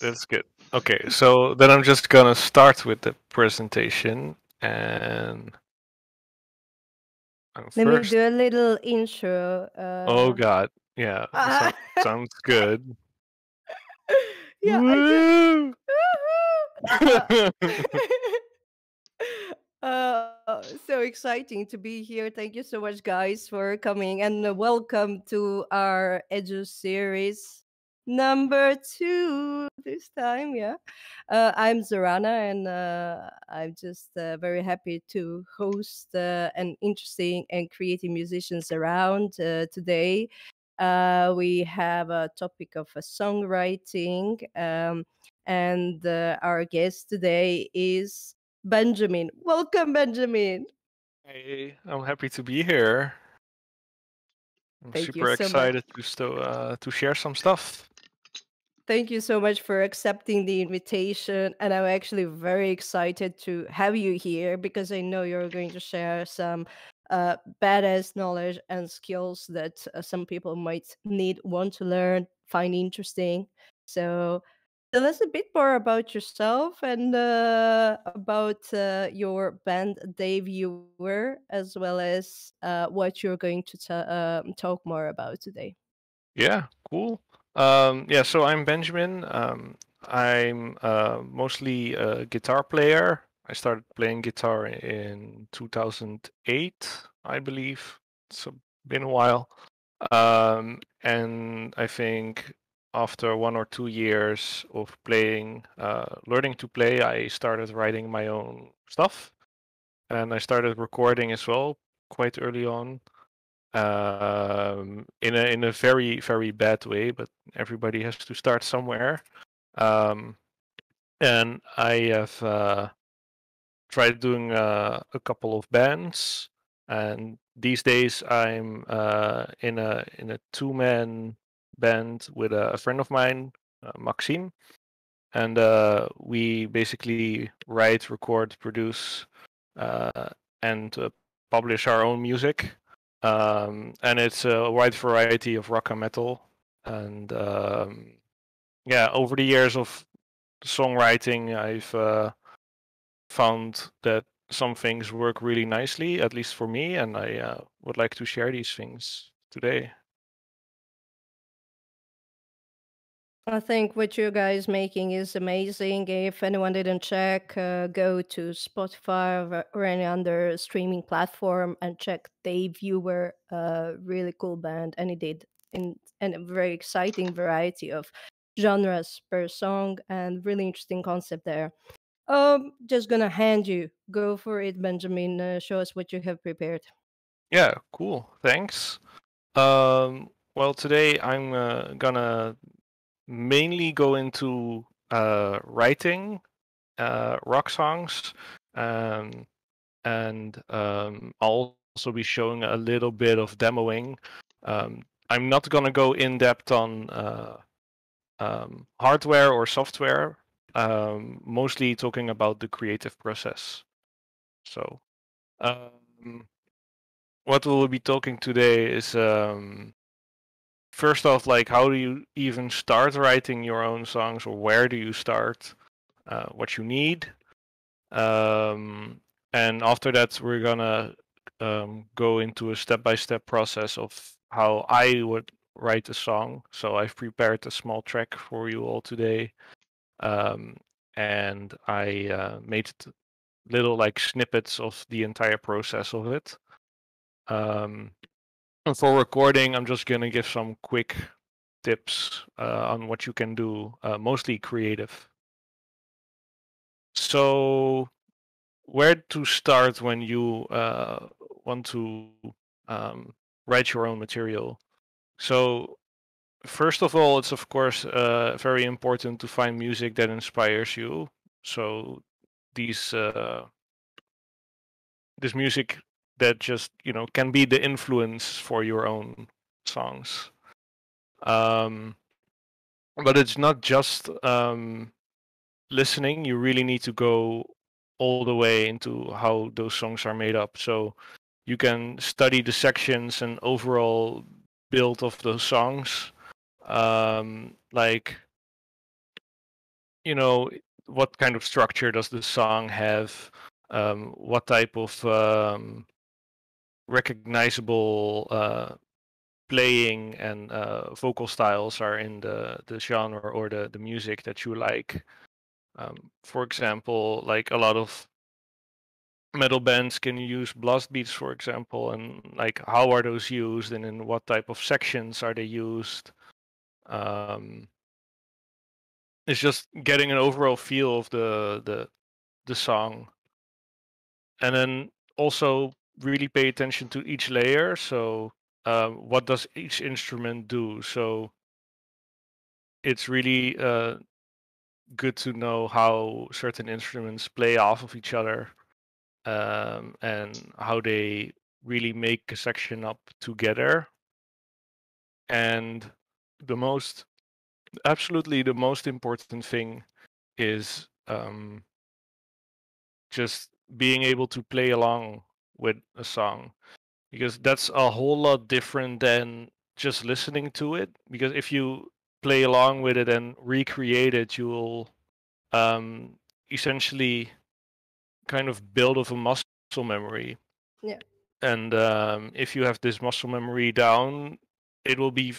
That's good. Okay, so then I'm just gonna start with the presentation and. I'm Let first. me do a little intro. Uh, Oh God, yeah, ah, so- sounds good. yeah, I. Woo! uh, so exciting to be here. Thank you so much, guys, for coming and uh, welcome to our Edu series number two this time. Yeah, uh, I'm Zorana, and uh, I'm just uh, very happy to host uh, an interesting and creative musicians around uh, today. Uh, we have a topic of uh, songwriting. Um, and uh, our guest today is Benjamin. Welcome, Benjamin. Hey, I'm happy to be here. I'm Thank super so much. excited to uh, to share some stuff. Thank you so much for accepting the invitation. And I'm actually very excited to have you here because I know you're going to share some uh, badass knowledge and skills that uh, some people might need, want to learn, find interesting. So tell us a bit more about yourself and uh, about uh, your band Dayviewer, as well as uh, what you're going to um talk more about today. Yeah, cool. Um, yeah, so I'm Benjamin. Um, I'm uh, mostly a guitar player. I started playing guitar in 2008, I believe. Uh, been a while. Um, and I think after one or two years of playing, uh, learning to play, I started writing my own stuff. And I started recording as well quite early on um, in a in a very very bad way. But everybody has to start somewhere. Um, and I have uh, tried doing uh, a couple of bands, and these days I'm uh, in a in a two man band with a, a friend of mine, uh, Maxime, and uh, we basically write, record, produce, uh, and publish our own music um, and it's a wide variety of rock and metal. And um, yeah, over the years of songwriting, I've uh, found that some things work really nicely, at least for me, and I uh, would like to share these things today. I think what you guys making is amazing. If anyone didn't check, uh, go to Spotify or- or any other streaming platform and check Dayviewer, a really cool band, and he did in and a very exciting variety of genres per song and really interesting concept there. Um, just gonna hand you. Go for it, Benjamin. Uh, show us what you have prepared. Yeah, cool. Thanks. Um, well, today I'm uh, gonna mainly go into uh, writing uh, rock songs, um, and um, I'll also be showing a little bit of demoing. Um, I'm not gonna go in depth on uh, um, hardware or software. Um, mostly talking about the creative process. So, um, what we'll be talking today is um, first off, like how do you even start writing your own songs, or where do you start? Uh, what you need, um, and after that, we're gonna um, go into a step-by-step process of how I would write a song. So I've prepared a small track for you all today, um, and I uh, made it little like snippets of the entire process of it. Um, and for recording, I'm just gonna give some quick tips uh, on what you can do, uh, mostly creative. So, where to start when you uh, want to um, write your own material? So, first of all, it's of course uh, very important to find music that inspires you. So, these uh, this music that just you know can be the influence for your own songs. Um, but it's not just um, listening. You really need to go all the way into how those songs are made up. So you can study the sections and overall build of those songs. Um, like you know what kind of structure does the song have um, what type of um, recognizable uh, playing and uh, vocal styles are in the, the genre or the, the music that you like. Um, for example, like a lot of metal bands can use blast beats, for example, and like how are those used and in what type of sections are they used? Um, it's just getting an overall feel of the the the song and then also really pay attention to each layer so um, what does each instrument do? So it's really uh, good to know how certain instruments play off of each other um, and how they really make a section up together. And the most absolutely the most important thing is um, just being able to play along with a song because that's a whole lot different than just listening to it because if you play along with it and recreate it you'll um, essentially kind of build of a muscle memory Yeah. and um, if you have this muscle memory down it will be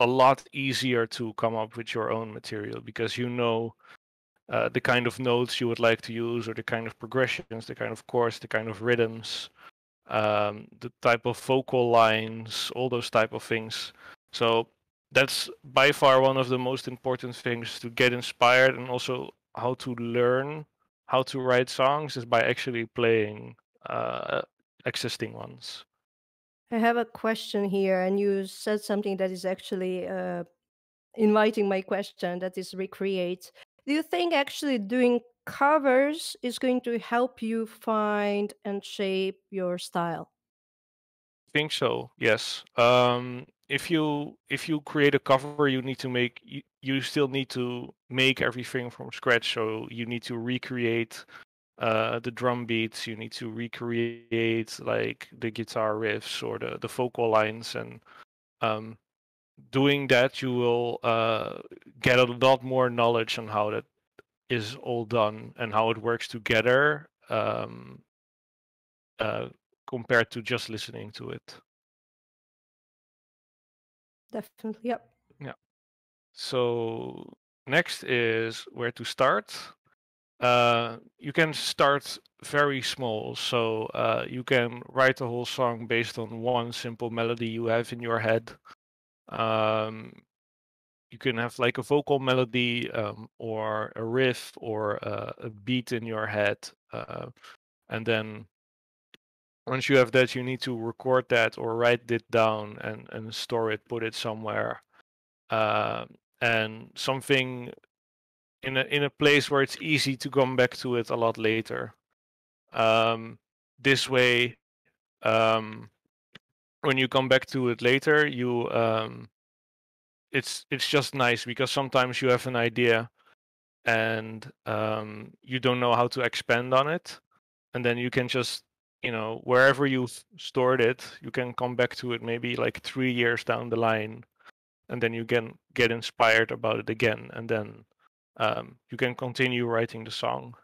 a lot easier to come up with your own material because you know uh, the kind of notes you would like to use or the kind of progressions the kind of chords the kind of rhythms um, the type of vocal lines all those type of things so that's by far one of the most important things to get inspired and also how to learn how to write songs is by actually playing uh, existing ones I have a question here, and you said something that is actually uh, inviting my question that is recreate. Do you think actually doing covers is going to help you find and shape your style? I think so yes um if you if you create a cover you need to make you, you still need to make everything from scratch so you need to recreate uh the drum beats you need to recreate like the guitar riffs or the the vocal lines and um doing that you will uh get a lot more knowledge on how that is all done and how it works together um uh compared to just listening to it Definitely, yep. So next is where to start. Uh, you can start very small. So uh, you can write a whole song based on one simple melody you have in your head. Um, you can have like a vocal melody um, or a riff or uh, a beat in your head. Uh, and then once you have that, you need to record that or write it down and, and store it, put it somewhere. Uh, and something in a in a place where it's easy to come back to it a lot later. Um, this way, um, when you come back to it later, you um, it's it's just nice because sometimes you have an idea and um, you don't know how to expand on it, and then you can just you know wherever you've stored it, you can come back to it maybe like three years down the line, and then you can get inspired about it again, and then um, you can continue writing the song.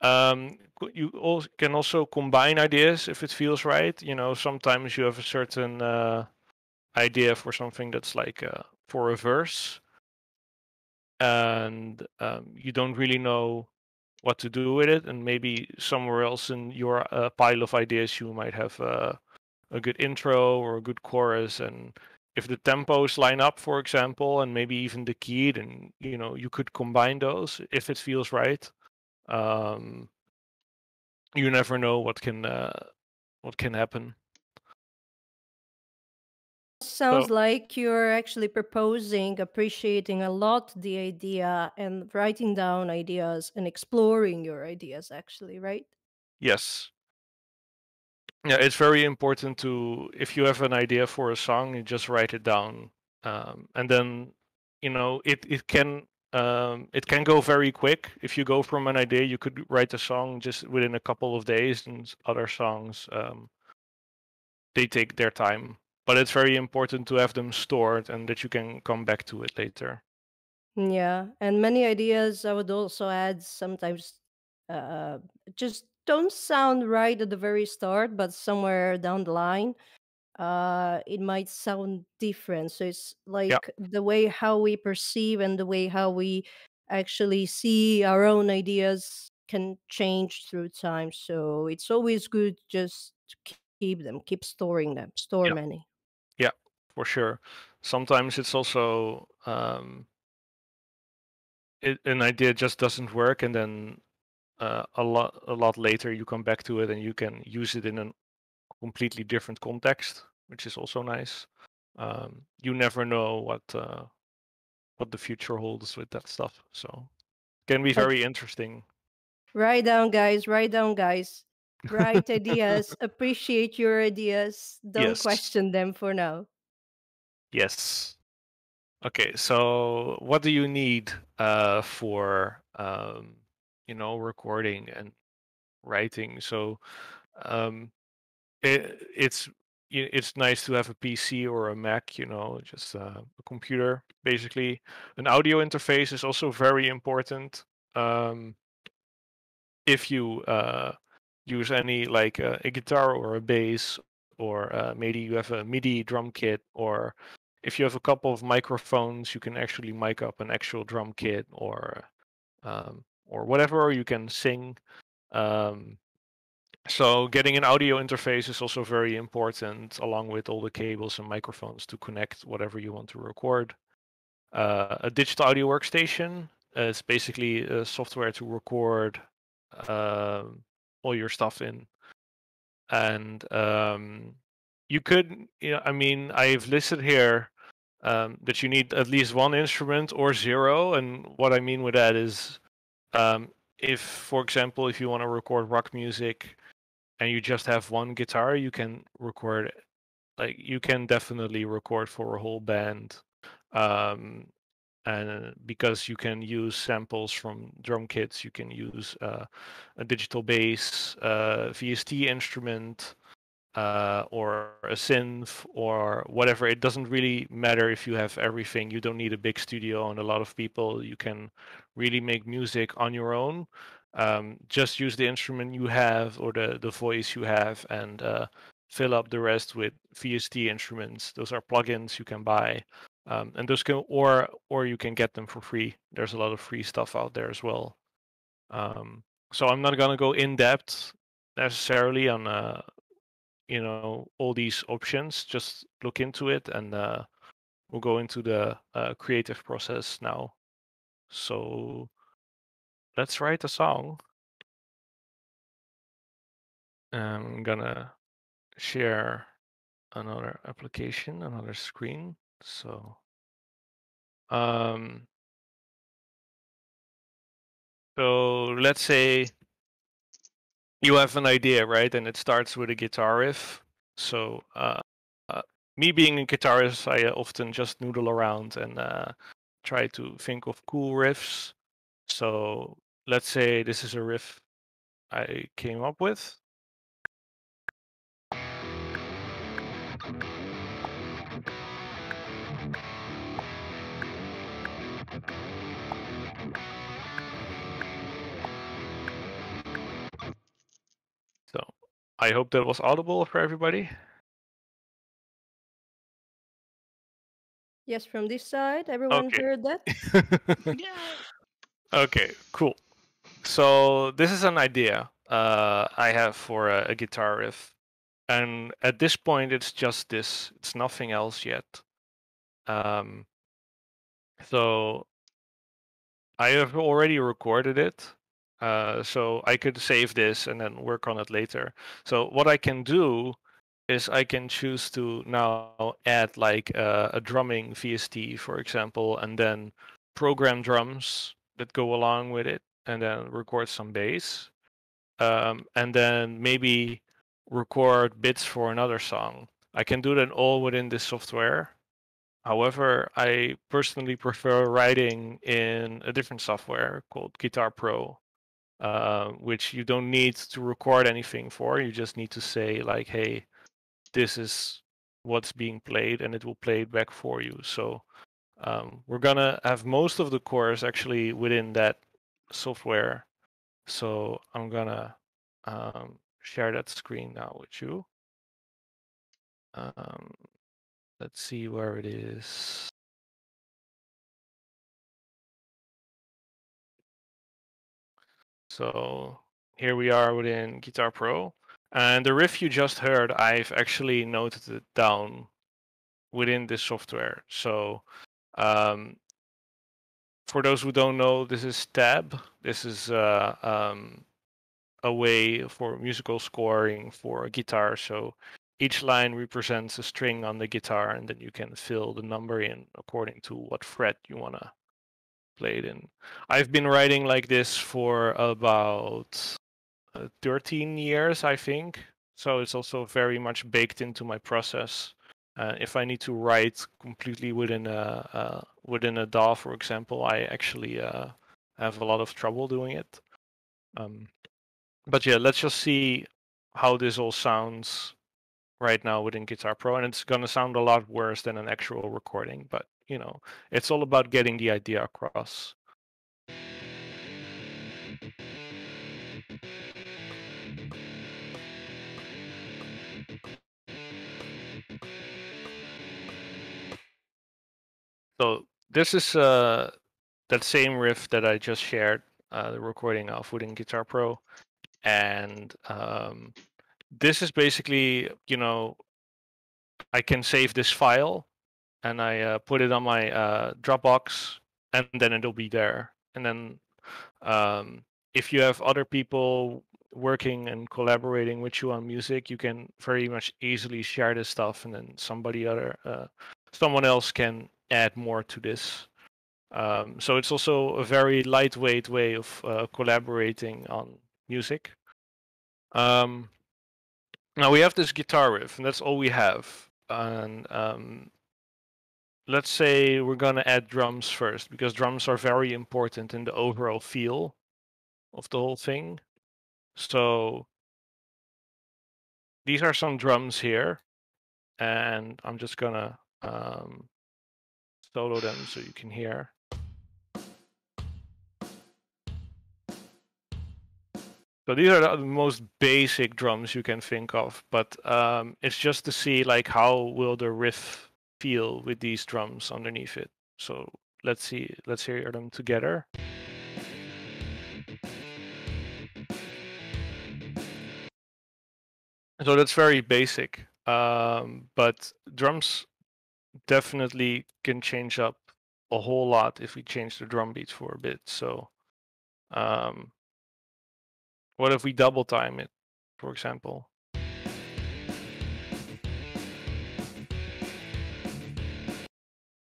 Um, you also can also combine ideas if it feels right. You know, sometimes you have a certain uh, idea for something that's like uh, for a verse, and um, you don't really know what to do with it, and maybe somewhere else in your uh, pile of ideas you might have uh, a good intro or a good chorus, and if the tempos line up, for example, and maybe even the key, then you know you could combine those if it feels right. Um, you never know what can uh, what can happen. Sounds So like you're actually proposing, appreciating a lot the idea and writing down ideas and exploring your ideas, actually, right? yes, yeah, it's very important to if you have an idea for a song, you just write it down, um, and then you know it it can um, it can go very quick. If you go from an idea, you could write a song just within a couple of days, and other songs um, they take their time. But it's very important to have them stored and that you can come back to it later. Yeah, and many ideas I would also add sometimes uh just don't sound right at the very start, but somewhere down the line, uh it might sound different. So it's like the way how we perceive and the way how we actually see our own ideas can change through time. So it's always good just to keep them, keep storing them, store many. yeah, for sure. Sometimes it's also um, it, an idea just doesn't work, and then uh, a lot a lot later you come back to it and you can use it in a completely different context, which is also nice. Um, you never know what uh, what the future holds with that stuff, so can be very interesting. Write down, guys. Write down, guys. Write ideas. Appreciate your ideas. Don't yes, question them for now. yes. Okay, so what do you need uh, for um, you know recording and writing? So um, it, it's it's nice to have a PC or a Mac, you know, just uh, a computer. Basically, an audio interface is also very important. Um, if you uh, use any like uh, a guitar or a bass, or uh, maybe you have a MIDI drum kit, or if you have a couple of microphones, you can actually mic up an actual drum kit or um, or whatever, or you can sing. Um, so getting an audio interface is also very important, along with all the cables and microphones to connect whatever you want to record. Uh, a digital audio workstation is basically a software to record um, all your stuff in, and um, you could, you know, I mean, I've listed here um, that you need at least one instrument or zero, and what I mean with that is, um, if, for example, if you want to record rock music and you just have one guitar, you can record like you can definitely record for a whole band. Um, and because you can use samples from drum kits, you can use uh, a digital bass, uh, VST instrument, uh, or a synth, or whatever. It doesn't really matter if you have everything. You don't need a big studio and a lot of people. You can really make music on your own um, just use the instrument you have or the, the voice you have and uh, fill up the rest with VST instruments. Those are plugins you can buy. Um, and those can or or you can get them for free. There's a lot of free stuff out there as well. Um, so I'm not gonna go in depth necessarily on uh, you know all these options. Just look into it, and uh, we'll go into the uh, creative process now. So let's write a song. I'm gonna share another application, another screen. So, um, so let's say you have an idea, right? And it starts with a guitar riff. So, uh, uh, me being a guitarist, I often just noodle around and uh, try to think of cool riffs. So, let's say this is a riff I came up with. So, I hope that was audible for everybody. Yes, from this side, everyone Okay. heard that? Yeah. Okay, cool. So this is an idea uh, I have for a, a guitar riff, and at this point it's just this. It's nothing else yet. Um, so I have already recorded it, uh, so I could save this and then work on it later. So what I can do is I can choose to now add like uh, a drumming VST, for example, and then program drums that go along with it, and then record some bass, um, and then maybe record bits for another song. I can do that all within this software. However, I personally prefer writing in a different software called Guitar Pro, uh, which you don't need to record anything for. You just need to say like, "Hey, this is what's being played," and it will play it back for you. So Um, we're gonna have most of the chorus actually within that software. So I'm gonna um, share that screen now with you. Um, let's see where it is. So here we are within Guitar Pro. And the riff you just heard, I've actually noted it down within this software. So um, for those who don't know, this is Tab. This is uh, um, a way for musical scoring for a guitar. So each line represents a string on the guitar, and then you can fill the number in according to what fret you want to play it in. I've been writing like this for about uh, 13 years, I think. So it's also very much baked into my process. Uh, if I need to write completely within a uh, within a DAW, for example, I actually uh, have a lot of trouble doing it. Um, but yeah, let's just see how this all sounds right now within Guitar Pro, and it's gonna sound a lot worse than an actual recording. But you know, it's all about getting the idea across. So this is uh, that same riff that I just shared, uh, the recording of within Guitar Pro, and um, this is basically, you know, I can save this file and I uh, put it on my uh, Dropbox, and then it'll be there. And then um, if you have other people working and collaborating with you on music, you can very much easily share this stuff, and then somebody other, uh, someone else can add more to this. Um, so it's also a very lightweight way of uh, collaborating on music. Um, now we have this guitar riff, and that's all we have. And um, let's say we're gonna add drums first, because drums are very important in the overall feel of the whole thing. So these are some drums here, and I'm just gonna um, solo them so you can hear. So these are the most basic drums you can think of, but um, it's just to see like how will the riff feel with these drums underneath it. So let's see, let's hear them together. So that's very basic, um, but drums definitely can change up a whole lot if we change the drum beats for a bit. So um, what if we double time it, for example?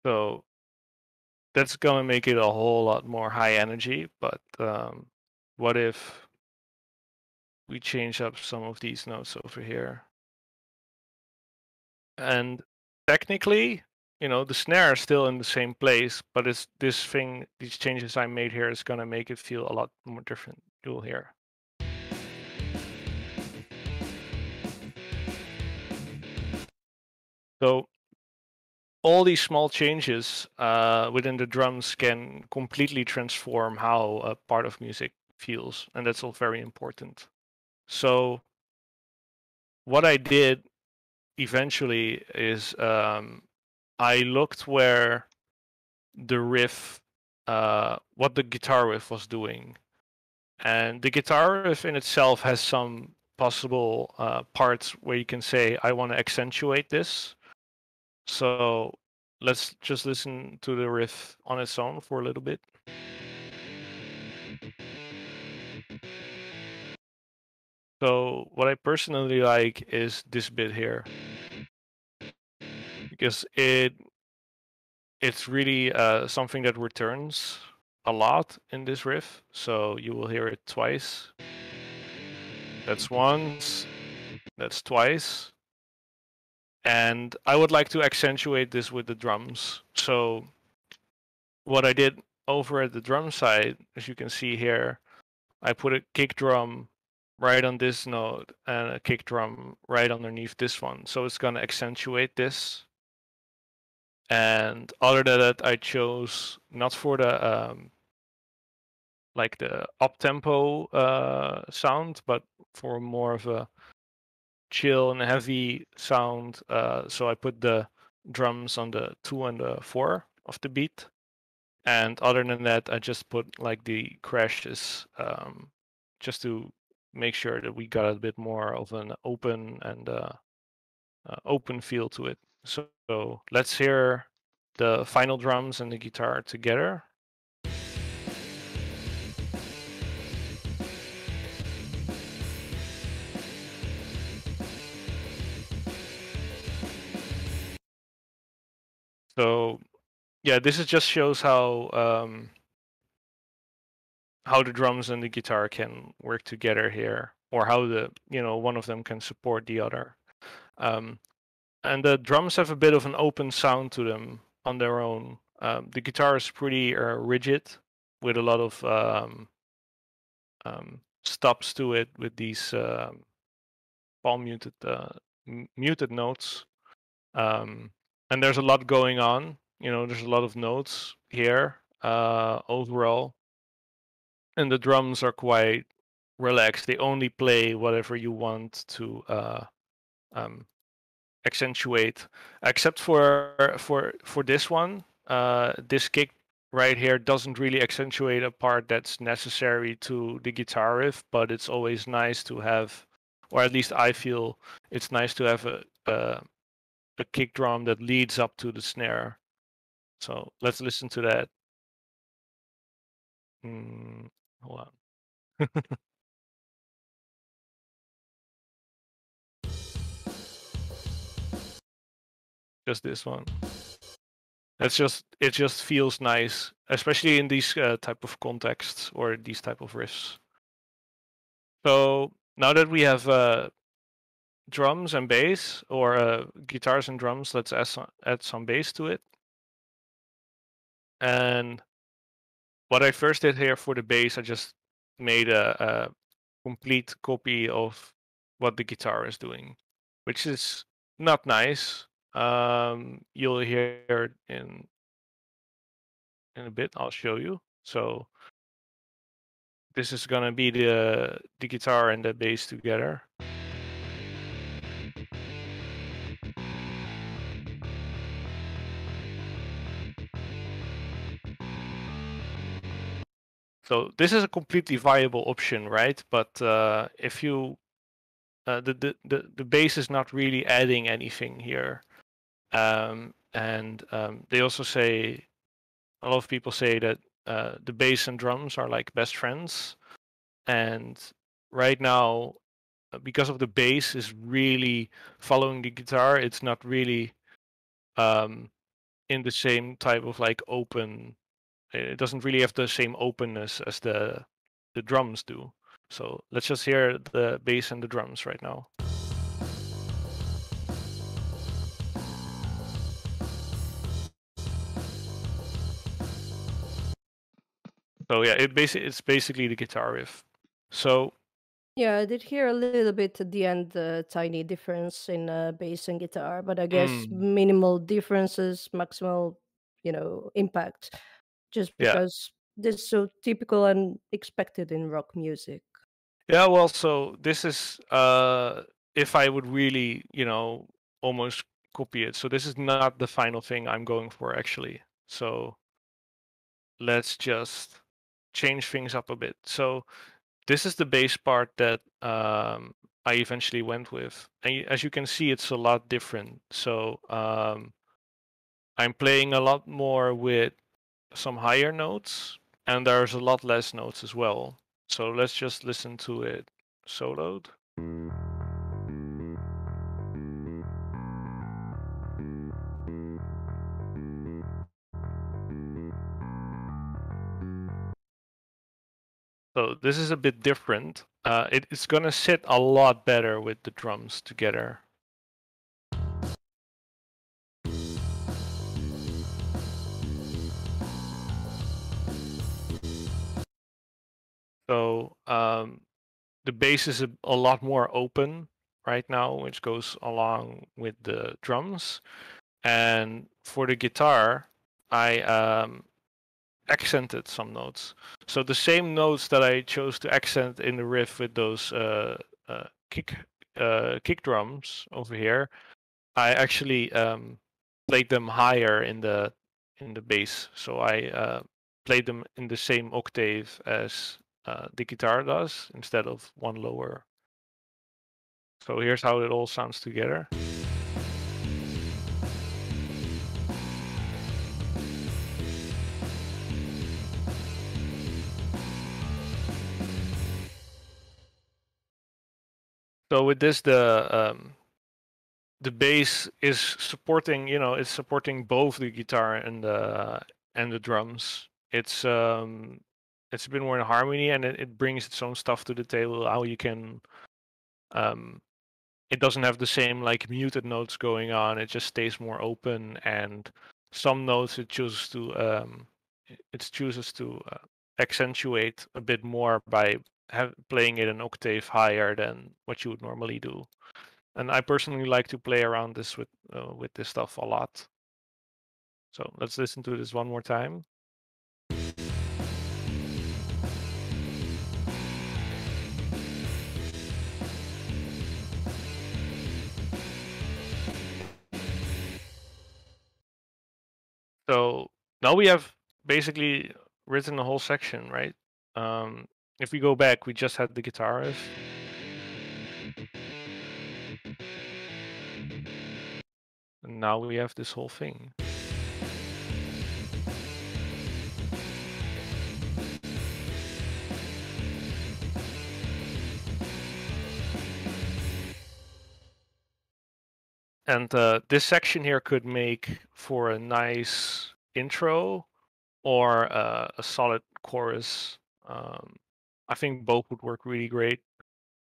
So that's gonna make it a whole lot more high energy, but um, what if we change up some of these notes over here? And technically, you know, the snare is still in the same place, but it's this thing, these changes I made here is gonna make it feel a lot more different. You'll hear. So all these small changes uh, within the drums can completely transform how a part of music feels, and that's all very important. So what I did eventually is um, I looked where the riff, uh, what the guitar riff was doing, and the guitar riff in itself has some possible uh, parts where you can say, I want to accentuate this so let's just listen to the riff on its own for a little bit. So what I personally like is this bit here because it it's really uh, something that returns a lot in this riff. So you will hear it twice. That's once. That's twice and I would like to accentuate this with the drums. So what I did over at the drum side, as you can see here, I put a kick drum right on this note and a kick drum right underneath this one. So it's going to accentuate this. and other than that, I chose not for the um, like the up tempo uh, sound, but for more of a chill and heavy sound. Uh, so I put the drums on the two and the four of the beat. And other than that, I just put like the crashes um, just to make sure that we got a bit more of an open and uh, uh, open feel to it. So, so let's hear the final drums and the guitar together. So yeah, this is just shows how um, how the drums and the guitar can work together here, or how the you know one of them can support the other. Um, and the drums have a bit of an open sound to them on their own. Um, the guitar is pretty uh, rigid, with a lot of um, um, stops to it with these um, palm muted uh, muted notes. Um, and there's a lot going on. You know, there's a lot of notes here uh, overall, and the drums are quite relaxed. They only play whatever you want to uh, um, accentuate, except for for for this one. Uh, this kick right here doesn't really accentuate a part that's necessary to the guitar riff, but it's always nice to have, or at least I feel it's nice to have a, a a kick drum that leads up to the snare. So let's listen to that. Mm, hold on. just this one. That's just it. Just feels nice, especially in these uh, type of contexts or these type of riffs. So now that we have uh, drums and bass or uh, guitars and drums. Let's add some, add some bass to it. And what I first did here for the bass, I just made a, a complete copy of what the guitar is doing, which is not nice. Um, you'll hear in in a bit. I'll show you. So this is gonna be the the guitar and the bass together. So this is a completely viable option, right? But uh, if you uh, the, the the the bass is not really adding anything here, um, and um, they also say a lot of people say that uh, the bass and drums are like best friends, and right now uh, because of the bass is really following the guitar, it's not really um, in the same type of like open it doesn't really have the same openness as the the drums do. So let's just hear the bass and the drums right now. So yeah, it basically it's basically the guitar riff. So yeah, I did hear a little bit at the end, the tiny difference in uh, bass and guitar, but I guess mm, minimal differences, maximal, you know, impact just yeah, because this is so typical and expected in rock music. yeah. Well, so this is uh, if I would really, you know, almost copy it. So this is not the final thing I'm going for actually. So let's just change things up a bit. So this is the bass part that um, I eventually went with. And as you can see, it's a lot different. So um, I'm playing a lot more with some higher notes, and there's a lot less notes as well. So let's just listen to it soloed. So this is a bit different. Uh, it, it's gonna sit a lot better with the drums together. So um, the bass is a, a, lot more open right now, which goes along with the drums. and for the guitar, I um, accented some notes. So the same notes that I chose to accent in the riff with those uh, uh, kick uh, kick drums over here, I actually um, played them higher in the in the bass. So I uh, played them in the same octave as uh, the guitar does instead of one lower. So here's how it all sounds together. So with this, the um, the bass is supporting, you know, it's supporting both the guitar and the and the drums. It's um, it's a bit more in harmony, and it, it brings its own stuff to the table. How you can, um, it doesn't have the same like muted notes going on. It just stays more open, and some notes it chooses to um, it chooses to uh, accentuate a bit more by have, playing it an octave higher than what you would normally do. And I personally like to play around this with uh, with this stuff a lot. So let's listen to this one more time. So now we have basically written the whole section, right? Um, if we go back, we just had the guitar riff. And now we have this whole thing. And uh, this section here could make for a nice intro or uh, a solid chorus. Um, I think both would work really great.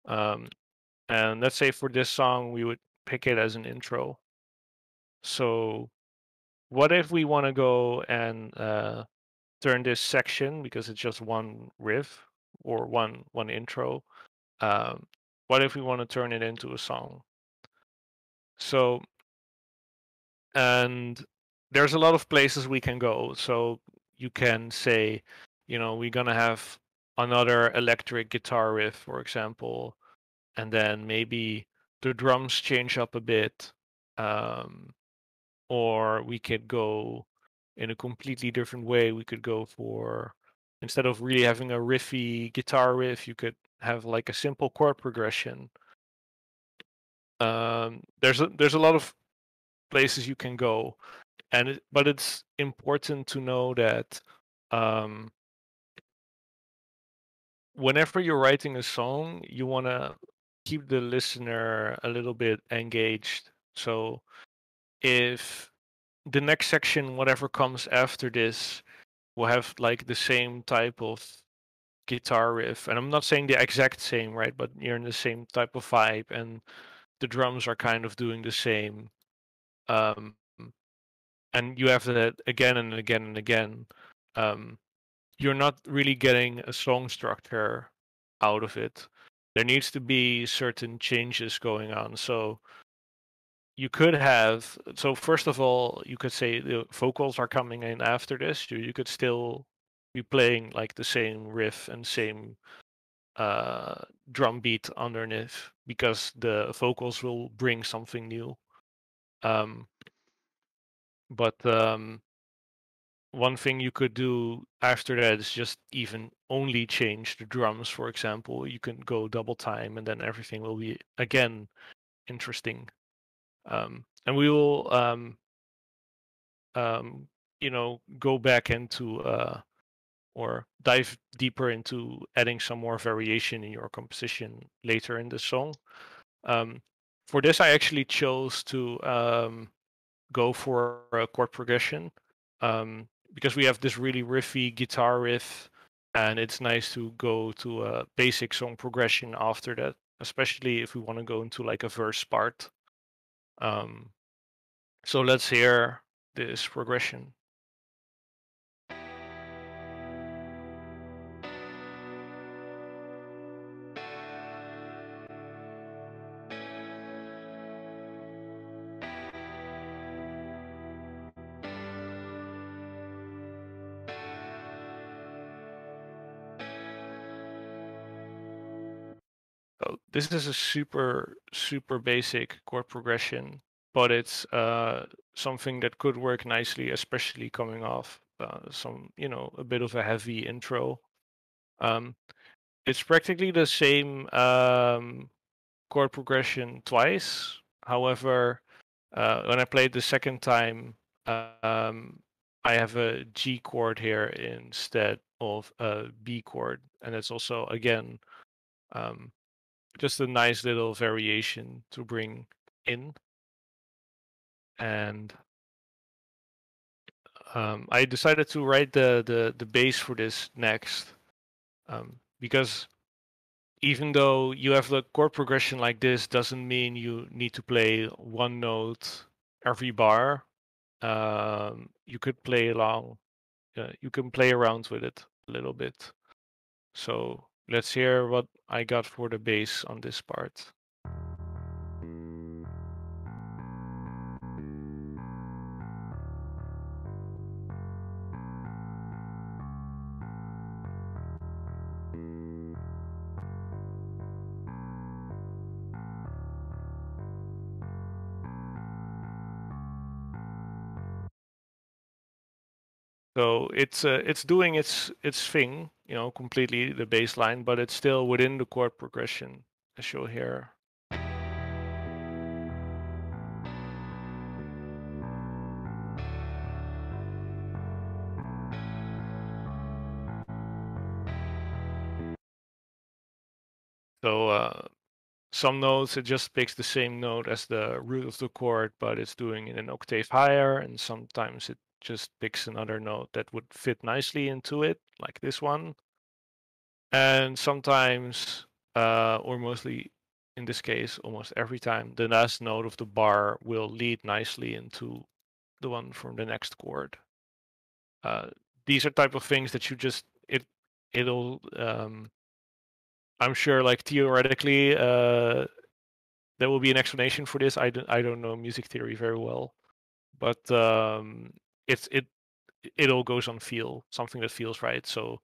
Um, and let's say for this song, we would pick it as an intro. So, what if we want to go and uh, turn this section because it's just one riff or one one intro? Um, what if we want to turn it into a song? So, and there's a lot of places we can go. So you can say, you know, we're gonna have another electric guitar riff, for example, and then maybe the drums change up a bit, um, or we could go in a completely different way. We could go for instead of really having a riffy guitar riff, you could have like a simple chord progression um, there's a there's a lot of places you can go, and it, but it's important to know that um, whenever you're writing a song, you want to keep the listener a little bit engaged. So if the next section, whatever comes after this, will have like the same type of guitar riff, and I'm not saying the exact same, right? But you're in the same type of vibe and the drums are kind of doing the same. Um, and you have that again and again and again. Um, you're not really getting a song structure out of it. There needs to be certain changes going on. So you could have so first of all, you could say the vocals are coming in after this. You, you could still be playing like the same riff and same uh, drum beat underneath because the vocals will bring something new. Um, but um, one thing you could do after that is just even only change the drums, for example. You can go double time and then everything will be again interesting. Um, and we will, um, um, you know, go back into uh, or dive deeper into adding some more variation in your composition later in the song. Um, for this, I actually chose to um, go for a chord progression um, because we have this really riffy guitar riff, and it's nice to go to a basic song progression after that, especially if we want to go into like a verse part. Um, so let's hear this progression. This is a super super basic chord progression, but it's uh, something that could work nicely, especially coming off uh, some you know a bit of a heavy intro. Um, it's practically the same um, chord progression twice. However, uh, when I played the second time, um, I have a G chord here instead of a B chord, and it's also again um, just a nice little variation to bring in. And um, I decided to write the, the, the bass for this next um, because even though you have the chord progression like this, doesn't mean you need to play one note every bar. Um, you could play along, uh, you can play around with it a little bit. So let's hear what I got for the bass on this part. So it's uh, it's doing its its thing, you know, completely the bass line, but it's still within the chord progression, as you'll hear. So uh, some notes it just picks the same note as the root of the chord, but it's doing it an octave higher, and sometimes it just picks another note that would fit nicely into it, like this one. And sometimes, uh, or mostly in this case, almost every time, the last note of the bar will lead nicely into the one from the next chord. Uh, these are type of things that you just it it'll um, I'm sure like theoretically uh, there will be an explanation for this. I don't I don't know music theory very well, but um, it's it it all goes on feel something that feels right. So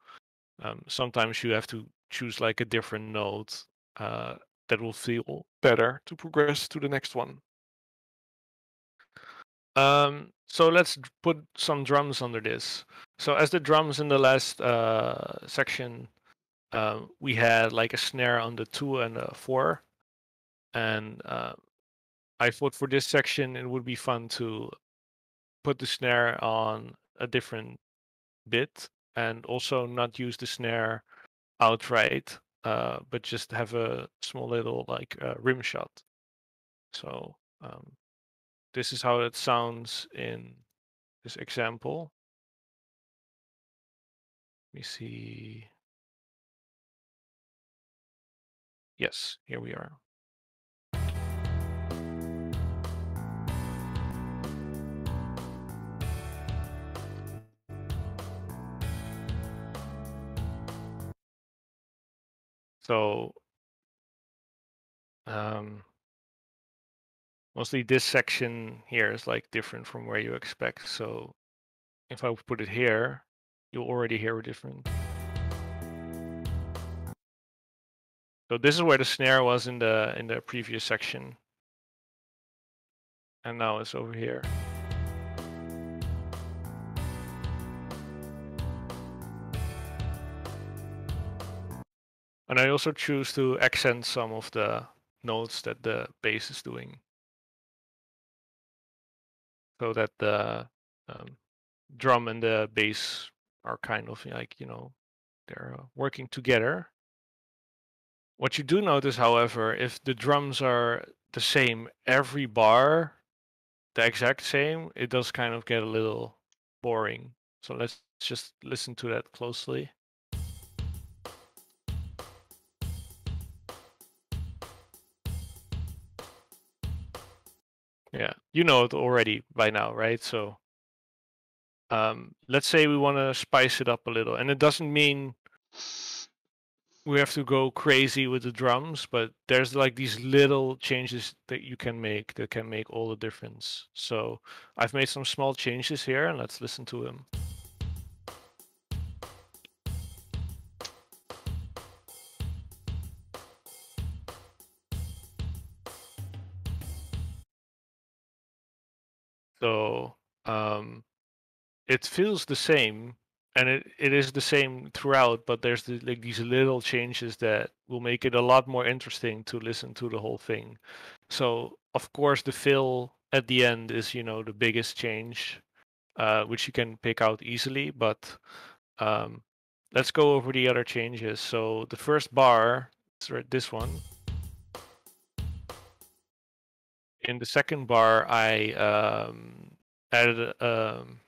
um, sometimes you have to choose like a different note uh, that will feel better to progress to the next one. Um, so let's put some drums under this. So as the drums in the last uh, section, uh, we had like a snare on the two and a four, and uh, I thought for this section it would be fun to put the snare on a different bit and also not use the snare outright, uh, but just have a small little like uh, rim shot. So um, this is how it sounds in this example. Let me see. Yes, here we are. So um, mostly this section here is like different from where you expect. So if I put it here, you'll already hear a different. So this is where the snare was in the in the previous section. And now it's over here. And I also choose to accent some of the notes that the bass is doing. So that the um, drum and the bass are kind of like, you know, they're uh, working together. What you do notice, however, if the drums are the same every bar, the exact same, it does kind of get a little boring. So let's just listen to that closely. Yeah, you know it already by now, right? So um, let's say we want to spice it up a little, and it doesn't mean we have to go crazy with the drums, but there's like these little changes that you can make that can make all the difference. So I've made some small changes here, and let's listen to them. So um, it feels the same, and it, it is the same throughout. But there's the, like these little changes that will make it a lot more interesting to listen to the whole thing. So of course the fill at the end is you know the biggest change, uh, which you can pick out easily. But um, let's go over the other changes. So the first bar this one. In the second bar, I um, added um,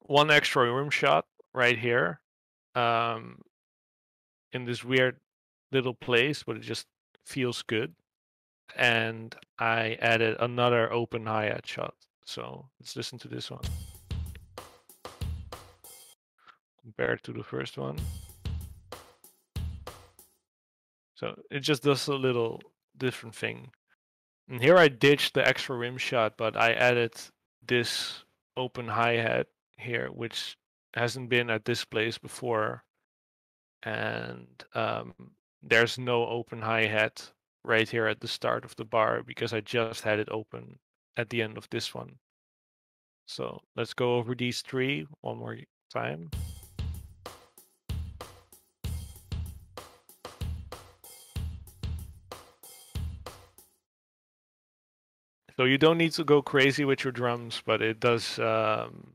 one extra rim shot right here um, in this weird little place, but it just feels good. And I added another open hi-hat shot. So let's listen to this one. Compared to the first one. So it just does a little different thing. And here I ditched the extra rim shot, but I added this open hi-hat here, which hasn't been at this place before. And um, there's no open hi-hat right here at the start of the bar because I just had it open at the end of this one. So let's go over these three one more time. So you don't need to go crazy with your drums, but it does. Um,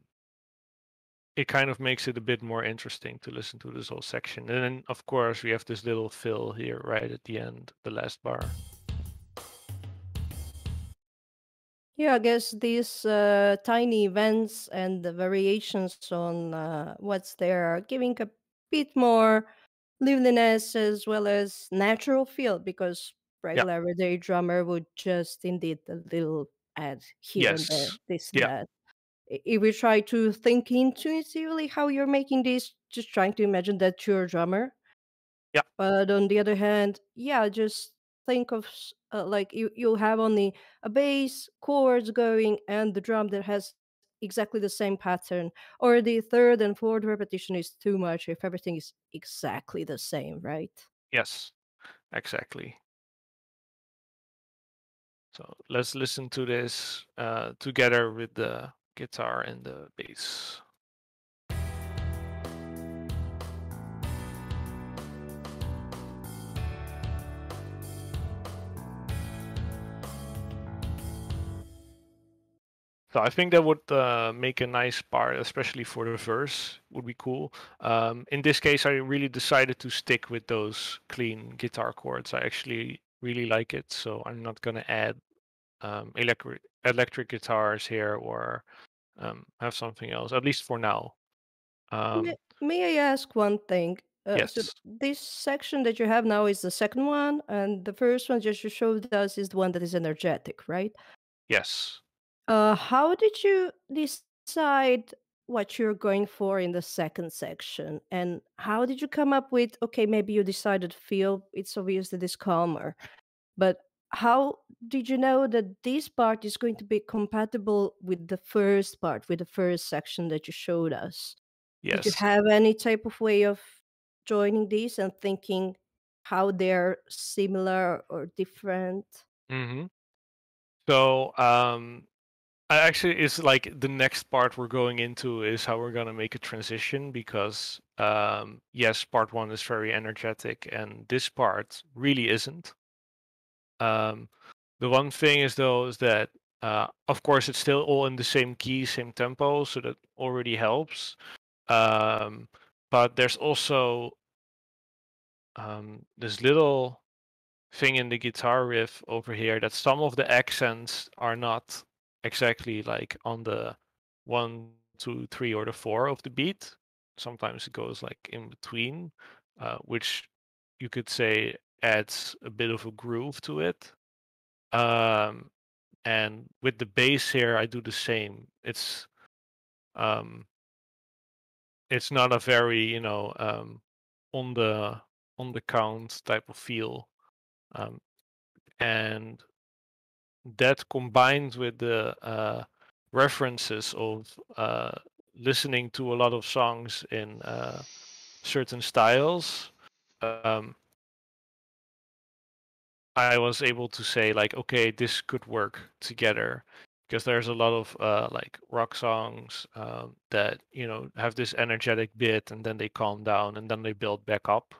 it kind of makes it a bit more interesting to listen to this whole section. And then, of course, we have this little fill here right at the end, the last bar. Yeah, I guess these uh, tiny events and the variations on uh, what's there are giving a bit more liveliness as well as natural feel because Yeah. regular everyday drummer would just indeed a little add here and there, Yes. this Yeah. that. If we try to think intuitively how you're making this, just trying to imagine that you're a drummer. Yeah. But on the other hand, yeah, just think of uh, like you you have only a bass, chords going, and the drum that has exactly the same pattern. Or the third and fourth repetition is too much if everything is exactly the same, right? Yes. Exactly. So let's listen to this uh, together with the guitar and the bass. So I think that would uh, make a nice part, especially for the verse, would be cool. Um, in this case, I really decided to stick with those clean guitar chords. I actually really like it, so I'm not gonna add um, electric electric guitars here or um, have something else, at least for now. Um, May, may I ask one thing? Uh, so yes, this section that you have now is the second one, and the first one just you showed us is the one that is energetic, right? yes. Uh, how did you decide what you're going for in the second section? And how did you come up with, okay, maybe you decided feel, it's obvious that it's calmer, but how did you know that this part is going to be compatible with the first part, with the first section that you showed us? Yes. Did you have any type of way of joining these and thinking how they're similar or different? hmm So um, I actually is like the next part we're going into is how we're gonna make a transition because um, yes, part one is very energetic and this part really isn't. Um, the one thing is though is that uh, of course it's still all in the same key, same tempo, so that already helps. Um, but there's also um, this little thing in the guitar riff over here that some of the accents are not exactly like on the one, two, three, or the four of the beat. Sometimes it goes like in between, uh, which you could say adds a bit of a groove to it. Um, and with the bass here, I do the same. It's um, it's not a very you know um, on the on the count type of feel. Um, and that combined with the uh, references of uh, listening to a lot of songs in uh, certain styles, um, I was able to say like, okay, this could work together. because there's a lot of uh, like rock songs um, that you know have this energetic bit and then they calm down and then they build back up.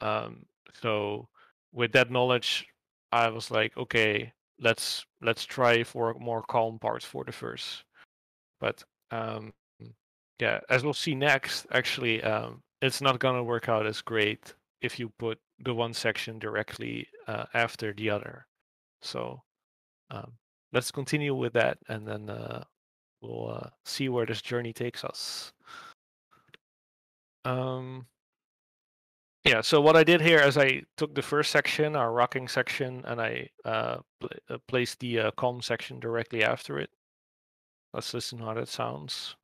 Um, so with that knowledge, I was like, okay, let's let's try for more calm parts for the verse. But um, yeah, as we'll see next, actually, um, it's not gonna work out as great if you put the one section directly uh, after the other. So um, let's continue with that, and then uh, we'll uh, see where this journey takes us. Um, yeah, so what I did here is I took the first section, our rocking section, and I uh, pl uh, placed the uh, calm section directly after it. Let's listen how that sounds.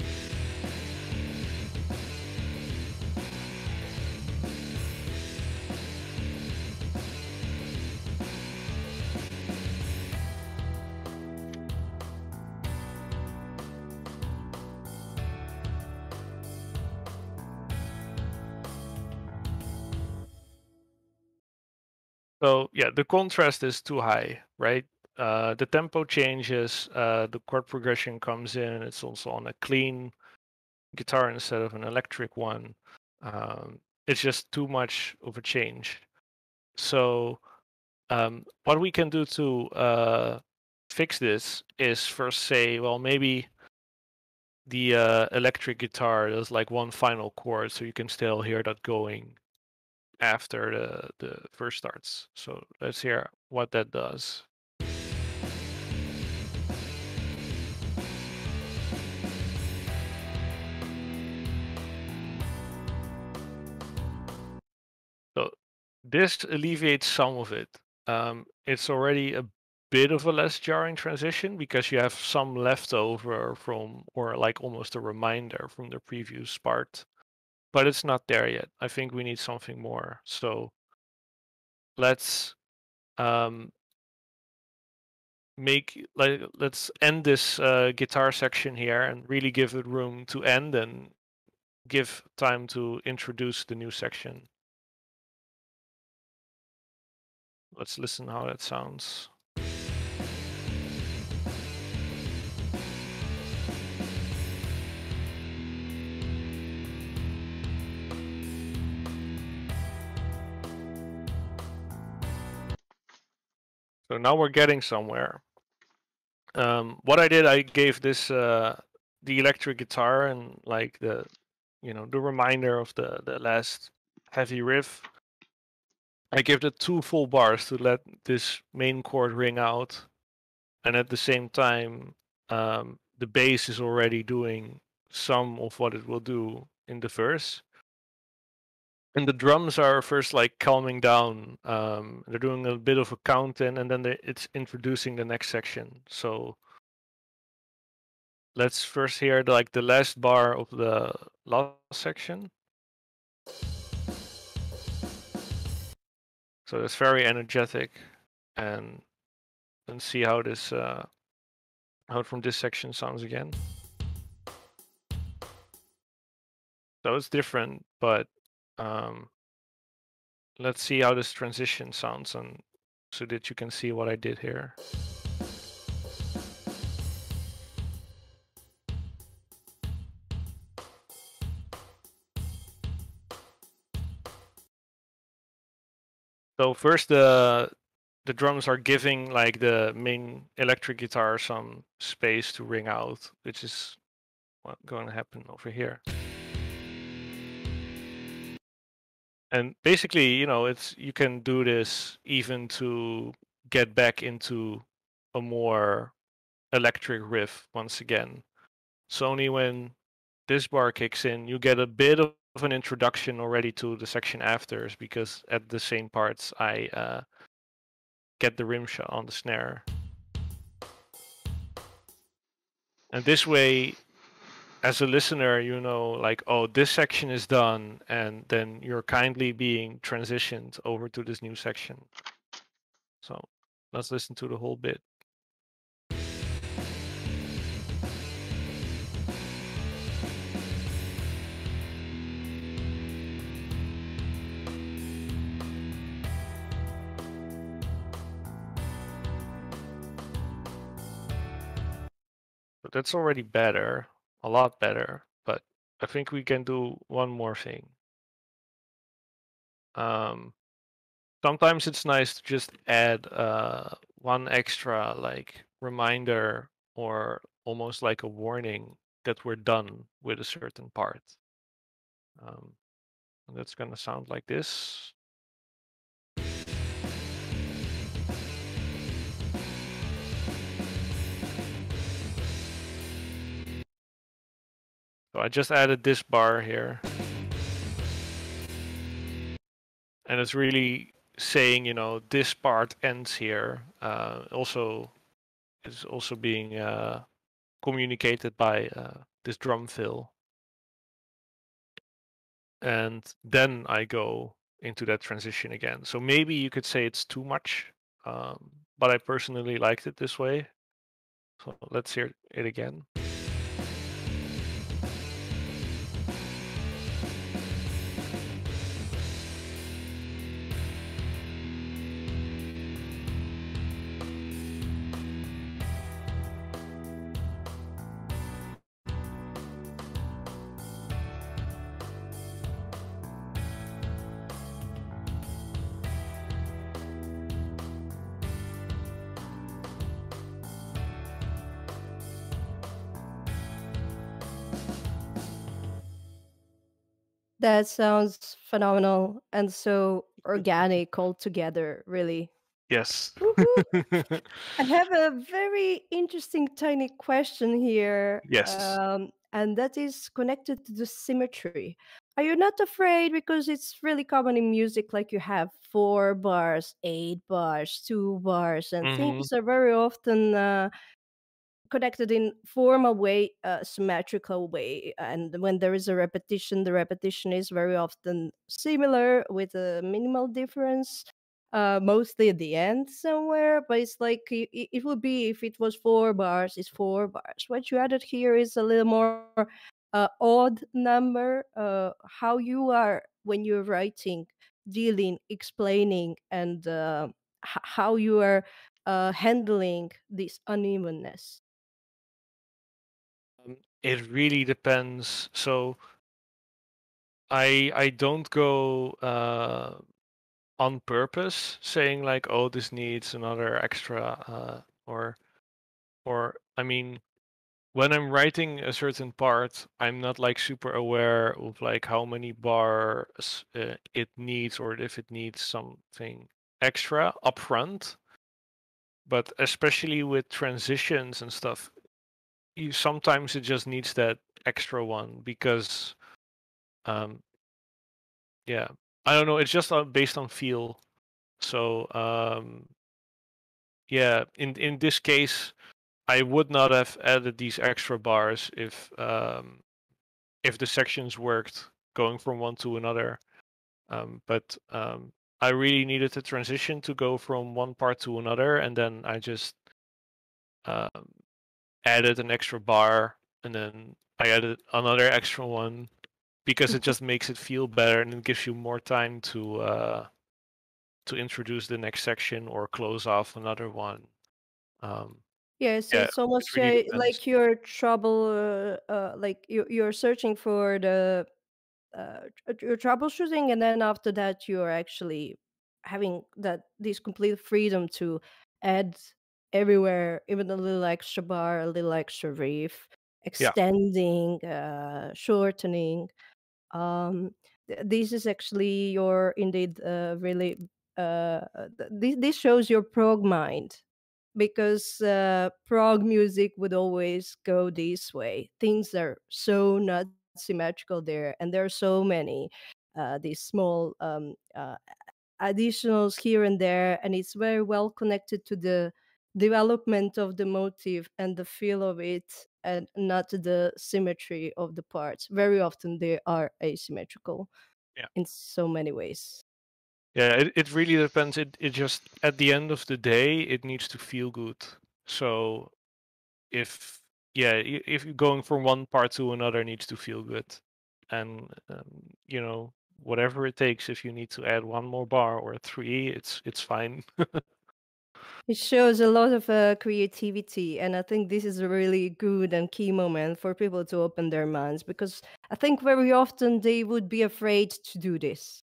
So yeah, the contrast is too high, right? Uh, the tempo changes, uh, the chord progression comes in. It's also on a clean guitar instead of an electric one. Um, it's just too much of a change. So um, what we can do to uh, fix this is first say, well, maybe the uh, electric guitar does like one final chord, so you can still hear that going after the, the verse starts. So let's hear what that does. So this alleviates some of it. Um, it's already a bit of a less jarring transition because you have some leftover from, or like almost a reminder from the previous part but it's not there yet. I think we need something more. So let's um, make like let's end this uh, guitar section here and really give it room to end and give time to introduce the new section. Let's listen how that sounds. So now we're getting somewhere. Um, what I did, I gave this uh, the electric guitar and like the, you know, the reminder of the the last heavy riff. I gave it two full bars to let this main chord ring out, and at the same time, um, the bass is already doing some of what it will do in the verse and the drums are first like calming down. Um, they're doing a bit of a count in, and then they, it's introducing the next section. So let's first hear like the last bar of the last section. So it's very energetic, and and see how this uh, how from this section sounds again. So it's different, but um, let's see how this transition sounds and so that you can see what I did here. So first the the drums are giving like the main electric guitar some space to ring out, which is what's going to happen over here. And basically you know it's you can do this even to get back into a more electric riff once again. So only when this bar kicks in you get a bit of an introduction already to the section afters because at the same parts i uh, get the rim shot on the snare. And this way as a listener, you know, like, oh, this section is done, and then you're kindly being transitioned over to this new section. So let's listen to the whole bit. that's already better, a lot better. But I think we can do one more thing. Um, sometimes it's nice to just add uh, one extra like reminder or almost like a warning that we're done with a certain part. Um, that's gonna sound like this. So I just added this bar here. And it's really saying, you know, this part ends here. Uh, also, it's also being uh, communicated by uh, this drum fill. And then I go into that transition again. So maybe you could say it's too much, um, but I personally liked it this way. So let's hear it again. That sounds phenomenal and so organic altogether, really. Yes. I have a very interesting tiny question here, yes. um, and that is connected to the symmetry. Are you not afraid because it's really common in music, like you have four bars, eight bars, two bars, and hmm things are very often uh, connected in formal way, uh, symmetrical way. And when there is a repetition, the repetition is very often similar with a minimal difference. Uh, mostly at the end somewhere, but it's like it, it would be if it was four bars, it's four bars. What you added here is a little more uh, odd number. Uh, how you are when you're writing, dealing, explaining, and uh, how you are uh, handling this unevenness. Um, it really depends. So I I don't go uh, on purpose saying like, oh, this needs another extra, uh, or or I mean, when I'm writing a certain part, I'm not like super aware of like how many bars uh, it needs or if it needs something extra upfront. But especially with transitions and stuff, you sometimes it just needs that extra one because um yeah i don't know it's just uh, based on feel. So um yeah in in this case i would not have added these extra bars if um if the sections worked going from one to another. Um but um i really needed the transition to go from one part to another and then i just um added an extra bar and then i added another extra one because it just makes it feel better and it gives you more time to uh, to introduce the next section or close off another one. Um, Yes, yeah, it's it almost really uh, like you're trouble, uh, uh, like you you're searching for the uh, tr- you're troubleshooting, and then after that you're actually having that this complete freedom to add everywhere, even a little extra bar, a little reef, Yeah, extending, uh, shortening. Um, th- this is actually your indeed uh, really uh, th- this this shows your prog mind because uh, prog music would always go this way. Things are so not symmetrical there, and there are so many uh, these small um, uh, additionals here and there, and it's very well connected to the development of the motive and the feel of it, and not the symmetry of the parts. Very often they are asymmetrical yeah, in so many ways. yeah. It it really depends. It it just at the end of the day, it needs to feel good. So if yeah, if you're going from one part to another, needs to feel good, and um, you know whatever it takes. If you need to add one more bar or three, it's it's fine. It shows a lot of uh, creativity, and I think this is a really good and key moment for people to open their minds because I think very often they would be afraid to do this.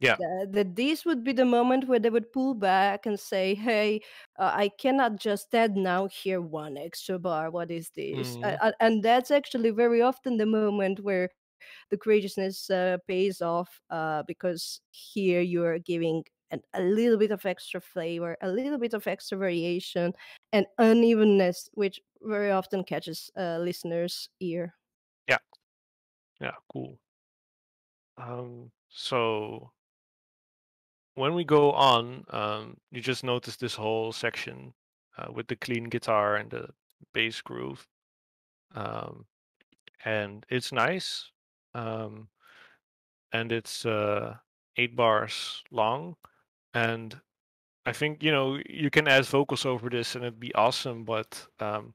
Yeah. That, that this would be the moment where they would pull back and say, "Hey, uh, I cannot just add now here one extra bar. What is this?" Uh, and that's actually very often the moment where the courageousness uh, pays off uh, because here you're giving an, a little bit of extra flavor, a little bit of extra variation, and unevenness, which very often catches uh, listeners' ear. Yeah. Yeah. Cool. Um, so when we go on, um, you just notice this whole section uh, with the clean guitar and the bass groove, um, and it's nice. Um, and it's uh, eight bars long, and I think you know you can add vocals over this and it'd be awesome, but um,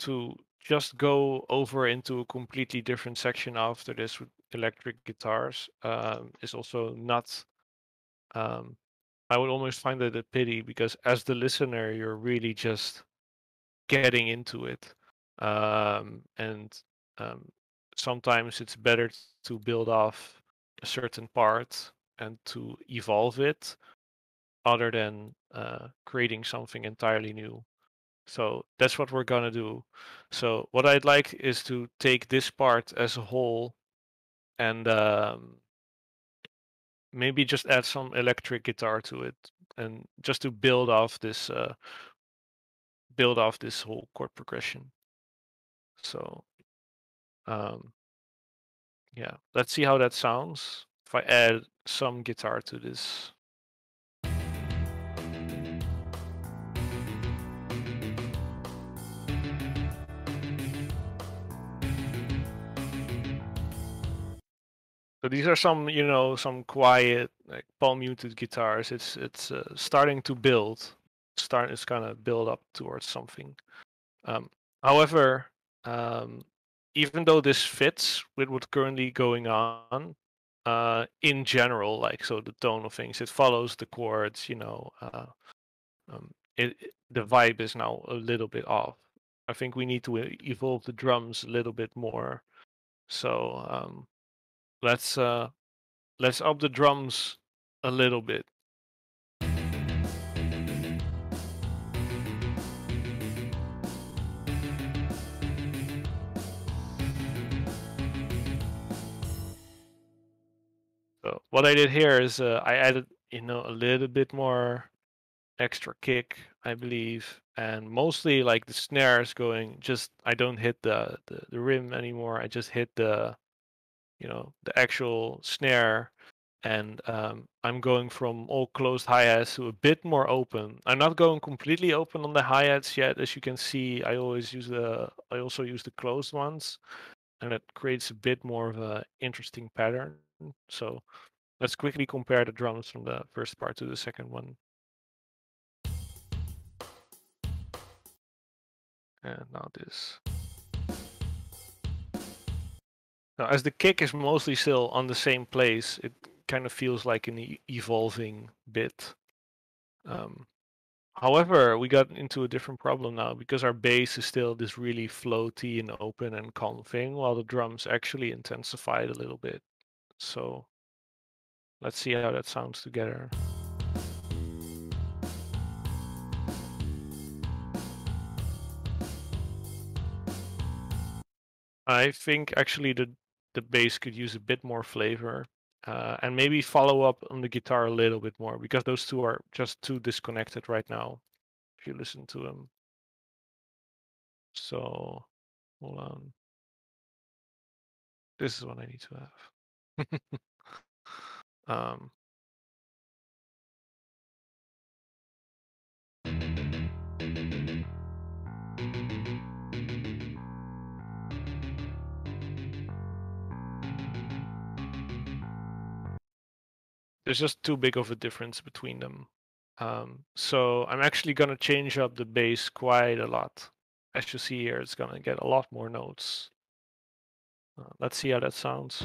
to just go over into a completely different section after this with electric guitars um, is also not um, I would almost find it a pity because as the listener, you're really just getting into it. Um, and um, sometimes it's better to build off a certain part and to evolve it other than uh, creating something entirely new. So that's what we're gonna do. So what I'd like is to take this part as a whole and um, maybe just add some electric guitar to it and just to build off this uh, build off this whole chord progression so um, yeah let's see how that sounds if i add some guitar to this So these are some, you know, some quiet, like palm muted guitars. It's it's uh, starting to build. Start is gonna build up towards something. Um, however, um, even though this fits with what's currently going on, uh, in general, like so the tone of things, it follows the chords. You know, uh, um, it, it the vibe is now a little bit off. I think we need to evolve the drums a little bit more. So um, let's uh, let's up the drums a little bit. So what I did here is uh, I added, you know, a little bit more extra kick, I believe, and mostly like the snares going. Just I don't hit the, the the rim anymore. I just hit the, you know, the actual snare, and um, I'm going from all closed hi hats to a bit more open. I'm not going completely open on the hi hats yet, as you can see. I always use the I also use the closed ones, and it creates a bit more of a interesting pattern. So let's quickly compare the drums from the first part to the second one. And now this. Now, as the kick is mostly still on the same place, it kind of feels like an e- evolving bit. Um, however, we got into a different problem now because our bass is still this really floaty and open and calm thing, while the drums actually intensified a little bit. So let's see how that sounds together. I think actually the the bass could use a bit more flavor uh, and maybe follow up on the guitar a little bit more because those two are just too disconnected right now if you listen to them. So hold on. This is what I need to have. um, there's just too big of a difference between them. Um, so I'm actually going to change up the bass quite a lot. As you see here, it's going to get a lot more notes. Uh, let's see how that sounds.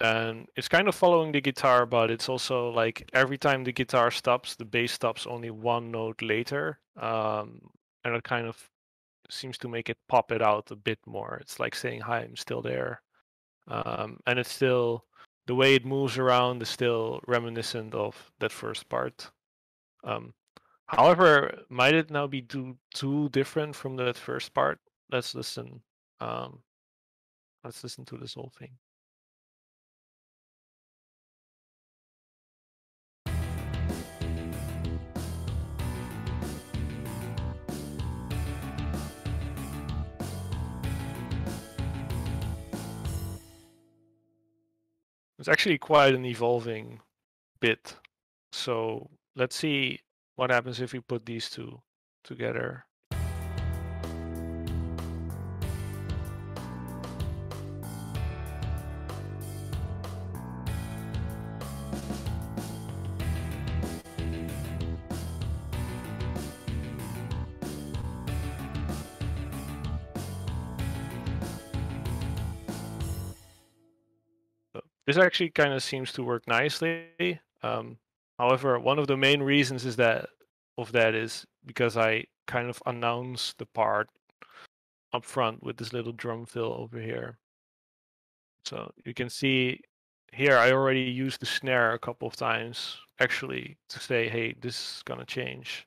And it's kind of following the guitar, but it's also like every time the guitar stops, the bass stops only one note later, um, and it kind of seems to make it pop it out a bit more. It's like saying, "Hi, I'm still there," um, and it's still the way it moves around is still reminiscent of that first part. Um, however, might it now be too too different from that first part? Let's listen. Um, let's listen to this whole thing. It's actually quite an evolving bit. So let's see what happens if we put these two together. This actually kind of seems to work nicely. Um, however, one of the main reasons is that of that is because I kind of announce the part up front with this little drum fill over here. So you can see here I already used the snare a couple of times actually to say, hey, this is gonna change.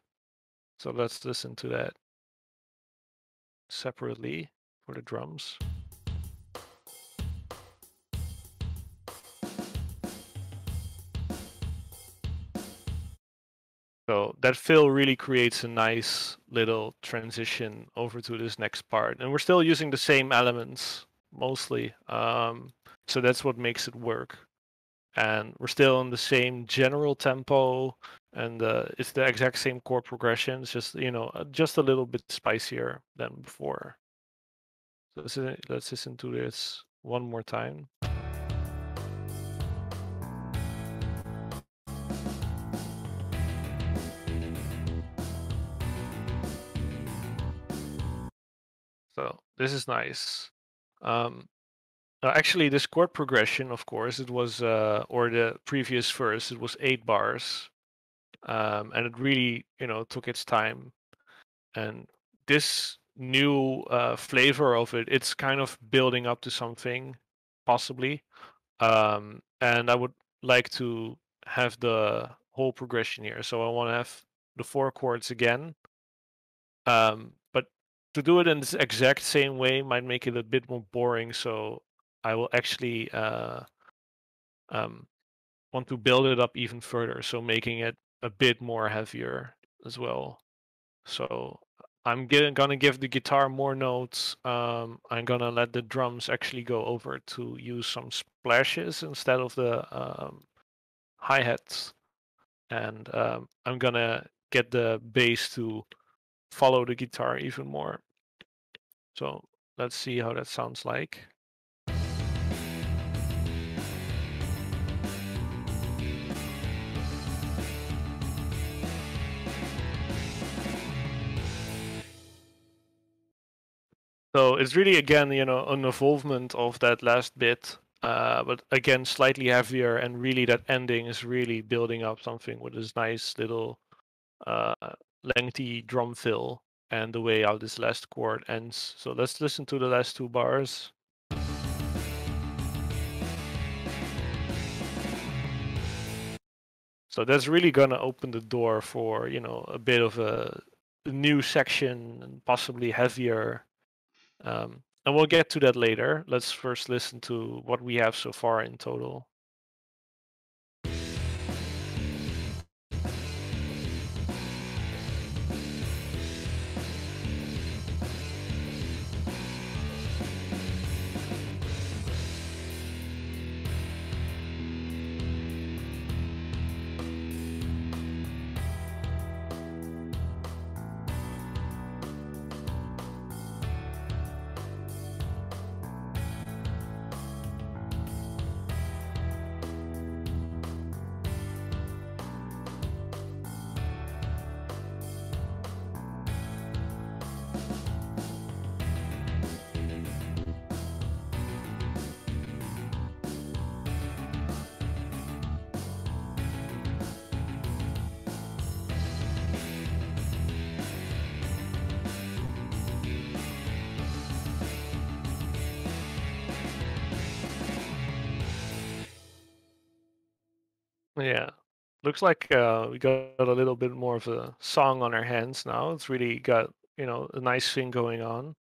So let's listen to that separately for the drums. So that fill really creates a nice little transition over to this next part. And we're still using the same elements mostly. Um, so that's what makes it work. And we're still on the same general tempo and uh, it's the exact same chord progression. It's just, you know, uh, just a little bit spicier than before. So let's listen to this one more time. This is nice. Um, uh, actually, this chord progression, of course, it was, uh, or the previous verse, it was eight bars, um, and it really, you know, took its time. And this new uh, flavor of it, it's kind of building up to something, possibly. Um, and I would like to have the whole progression here. So I want to have the four chords again, um, to do it in this exact same way might make it a bit more boring. So I will actually uh, um, want to build it up even further. So making it a bit more heavier as well. So I'm getting, gonna give the guitar more notes. Um, I'm gonna let the drums actually go over to use some splashes instead of the um, hi hats, and um, I'm gonna get the bass to follow the guitar even more. So let's see how that sounds like. So it's really again, you know, an evolvement of that last bit, uh, but again, slightly heavier, and really that ending is really building up something with this nice little uh, lengthy drum fill and the way how this last chord ends. So let's listen to the last two bars. So that's really gonna open the door for, you know, a bit of a new section and possibly heavier. Um, and we'll get to that later. Let's first listen to what we have so far in total. Yeah. Looks like uh, we got a little bit more of a song on our hands now. It's really got, you know, a nice thing going on.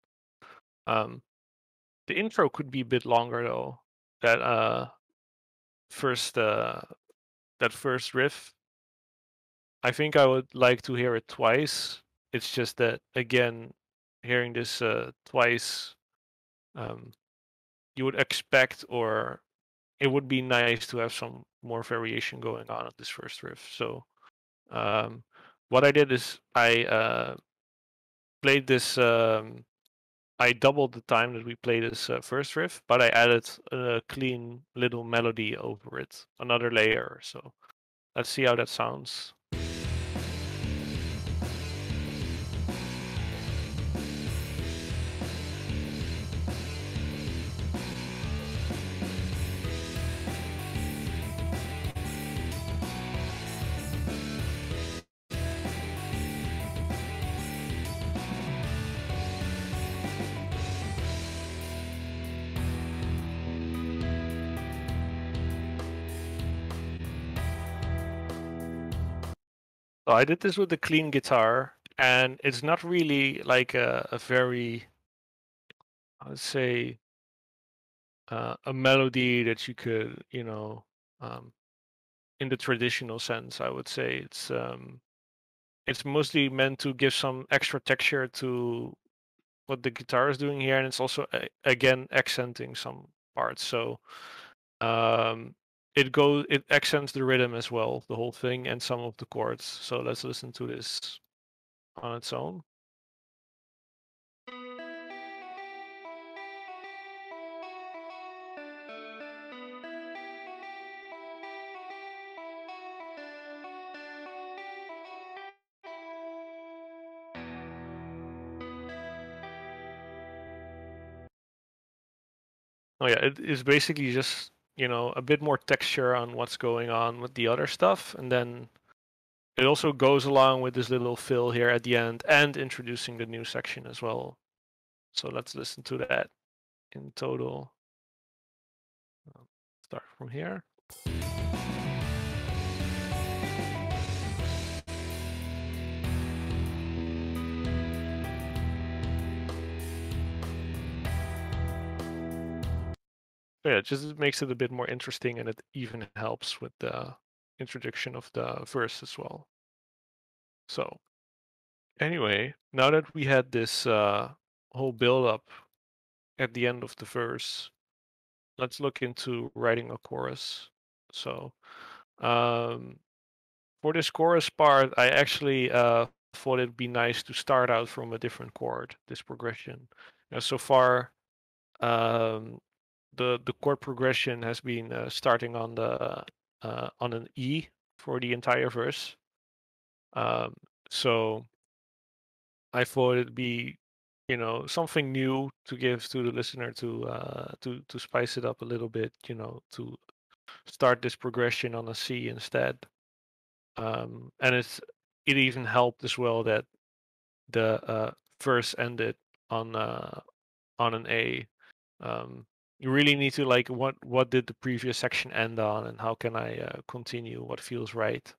Um, the intro could be a bit longer though. That uh first uh that first riff. I think I would like to hear it twice. It's just that again, hearing this uh twice um you would expect or it would be nice to have some more variation going on at this first riff. So um, what I did is I uh, played this. Um, I doubled the time that we played this uh, first riff, but I added a clean little melody over it, another layer. So let's see how that sounds. So I did this with the clean guitar, and it's not really like a, a very, I would say, uh, a melody that you could, you know, um, in the traditional sense. I would say it's um, it's mostly meant to give some extra texture to what the guitar is doing here, and it's also again accenting some parts. So um, it goes it accents the rhythm as well, the whole thing, and some of the chords. So let's listen to this on its own. Oh yeah, it is basically just you know a bit more texture on what's going on with the other stuff. And then it also goes along with this little fill here at the end and introducing the new section as well. So let's listen to that in total. Start from here yeah, it just makes it a bit more interesting and it even helps with the introduction of the verse as well. So anyway, now that we had this uh, whole build up at the end of the verse, let's look into writing a chorus. So um, for this chorus part, I actually uh, thought it'd be nice to start out from a different chord, this progression. Now, so far, um, the the chord progression has been uh, starting on the uh, on an E for the entire verse. Um, so I thought it'd be you know something new to give to the listener to uh, to to spice it up a little bit. You know to start this progression on a C instead. Um, and it's it even helped as well that the uh, verse ended on uh, on an A. Um, you really need to like what what did the previous section end on and how can i uh, continue what feels right?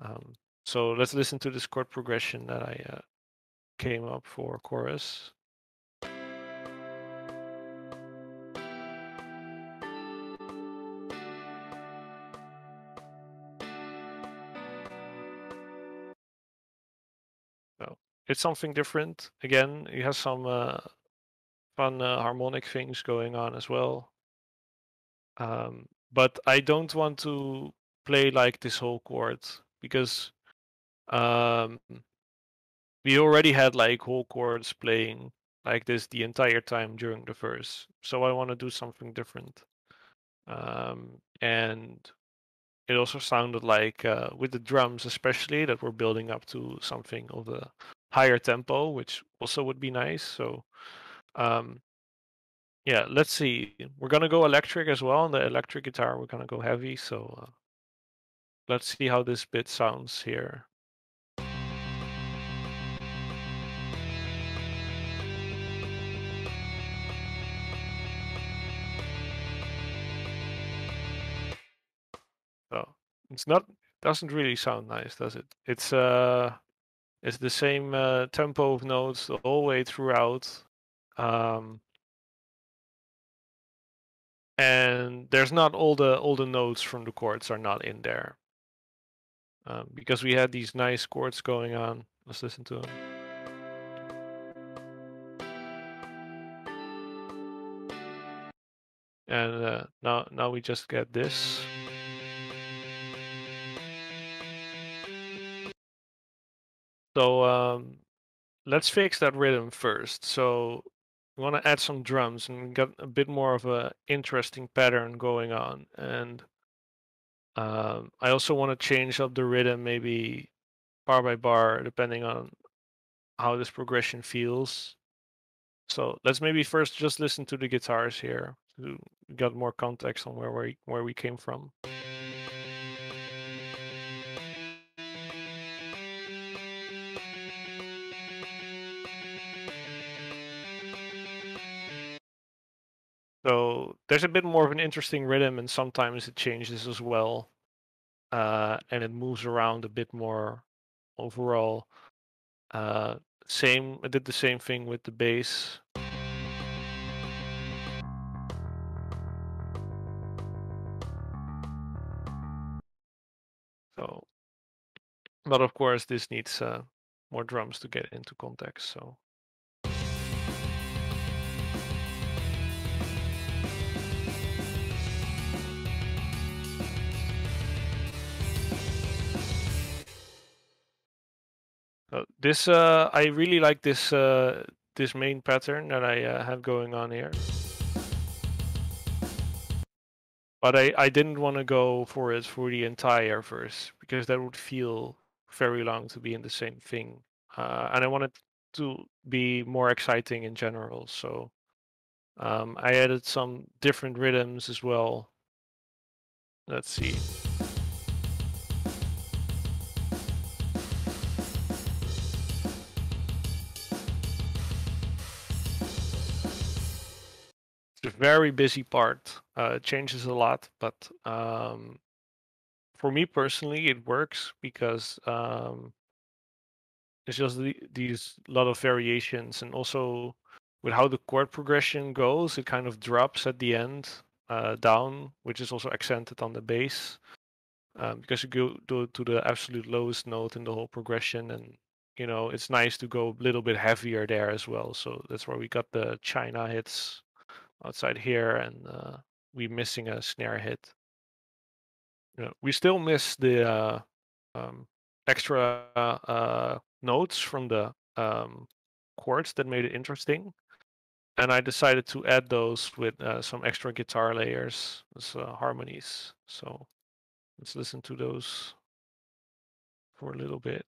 Um, so let's listen to this chord progression that i uh, came up for chorus. So it's something different. Again it has some uh, fun uh, harmonic things going on as well. Um, but I don't want to play like this whole chord because um, we already had like whole chords playing like this the entire time during the verse. So I want to do something different. Um, and it also sounded like uh, with the drums especially that we're building up to something of a higher tempo which also would be nice so um, yeah, let's see. We're gonna go electric as well. On the electric guitar, we're gonna go heavy. So uh, let's see how this bit sounds here. So It's not doesn't really sound nice, does it? It's uh it's the same uh, tempo of notes all the whole way throughout. Um, and there's not all the all the notes from the chords are not in there. Um, because we had these nice chords going on. Let's listen to them. And uh, now now we just get this. So um, let's fix that rhythm first. So we want to add some drums and get a bit more of a interesting pattern going on. And um, I also want to change up the rhythm maybe bar by bar, depending on how this progression feels. So let's maybe first just listen to the guitars here to get more context on where we where we came from. So there's a bit more of an interesting rhythm, and sometimes it changes as well, uh, and it moves around a bit more overall. Uh, same, I did the same thing with the bass. So, but of course, this needs uh, more drums to get into context. So. Uh, this uh, I really like this uh, this main pattern that I uh, have going on here. But I, I didn't want to go for it for the entire verse because that would feel very long to be in the same thing. Uh, and I wanted to be more exciting in general. So um, I added some different rhythms as well. Let's see. Very busy part. Uh, it changes a lot, but um, for me personally, it works because um, it's just the, these lot of variations, and also with how the chord progression goes, it kind of drops at the end uh, down, which is also accented on the bass. Um, because you go to, to the absolute lowest note in the whole progression, and you know it's nice to go a little bit heavier there as well. So that's where we got the China hits outside here, and uh, we missing a snare hit. You know, we still miss the uh, um, extra uh, notes from the um, chords that made it interesting, and I decided to add those with uh, some extra guitar layers, as uh, harmonies. So let's listen to those for a little bit.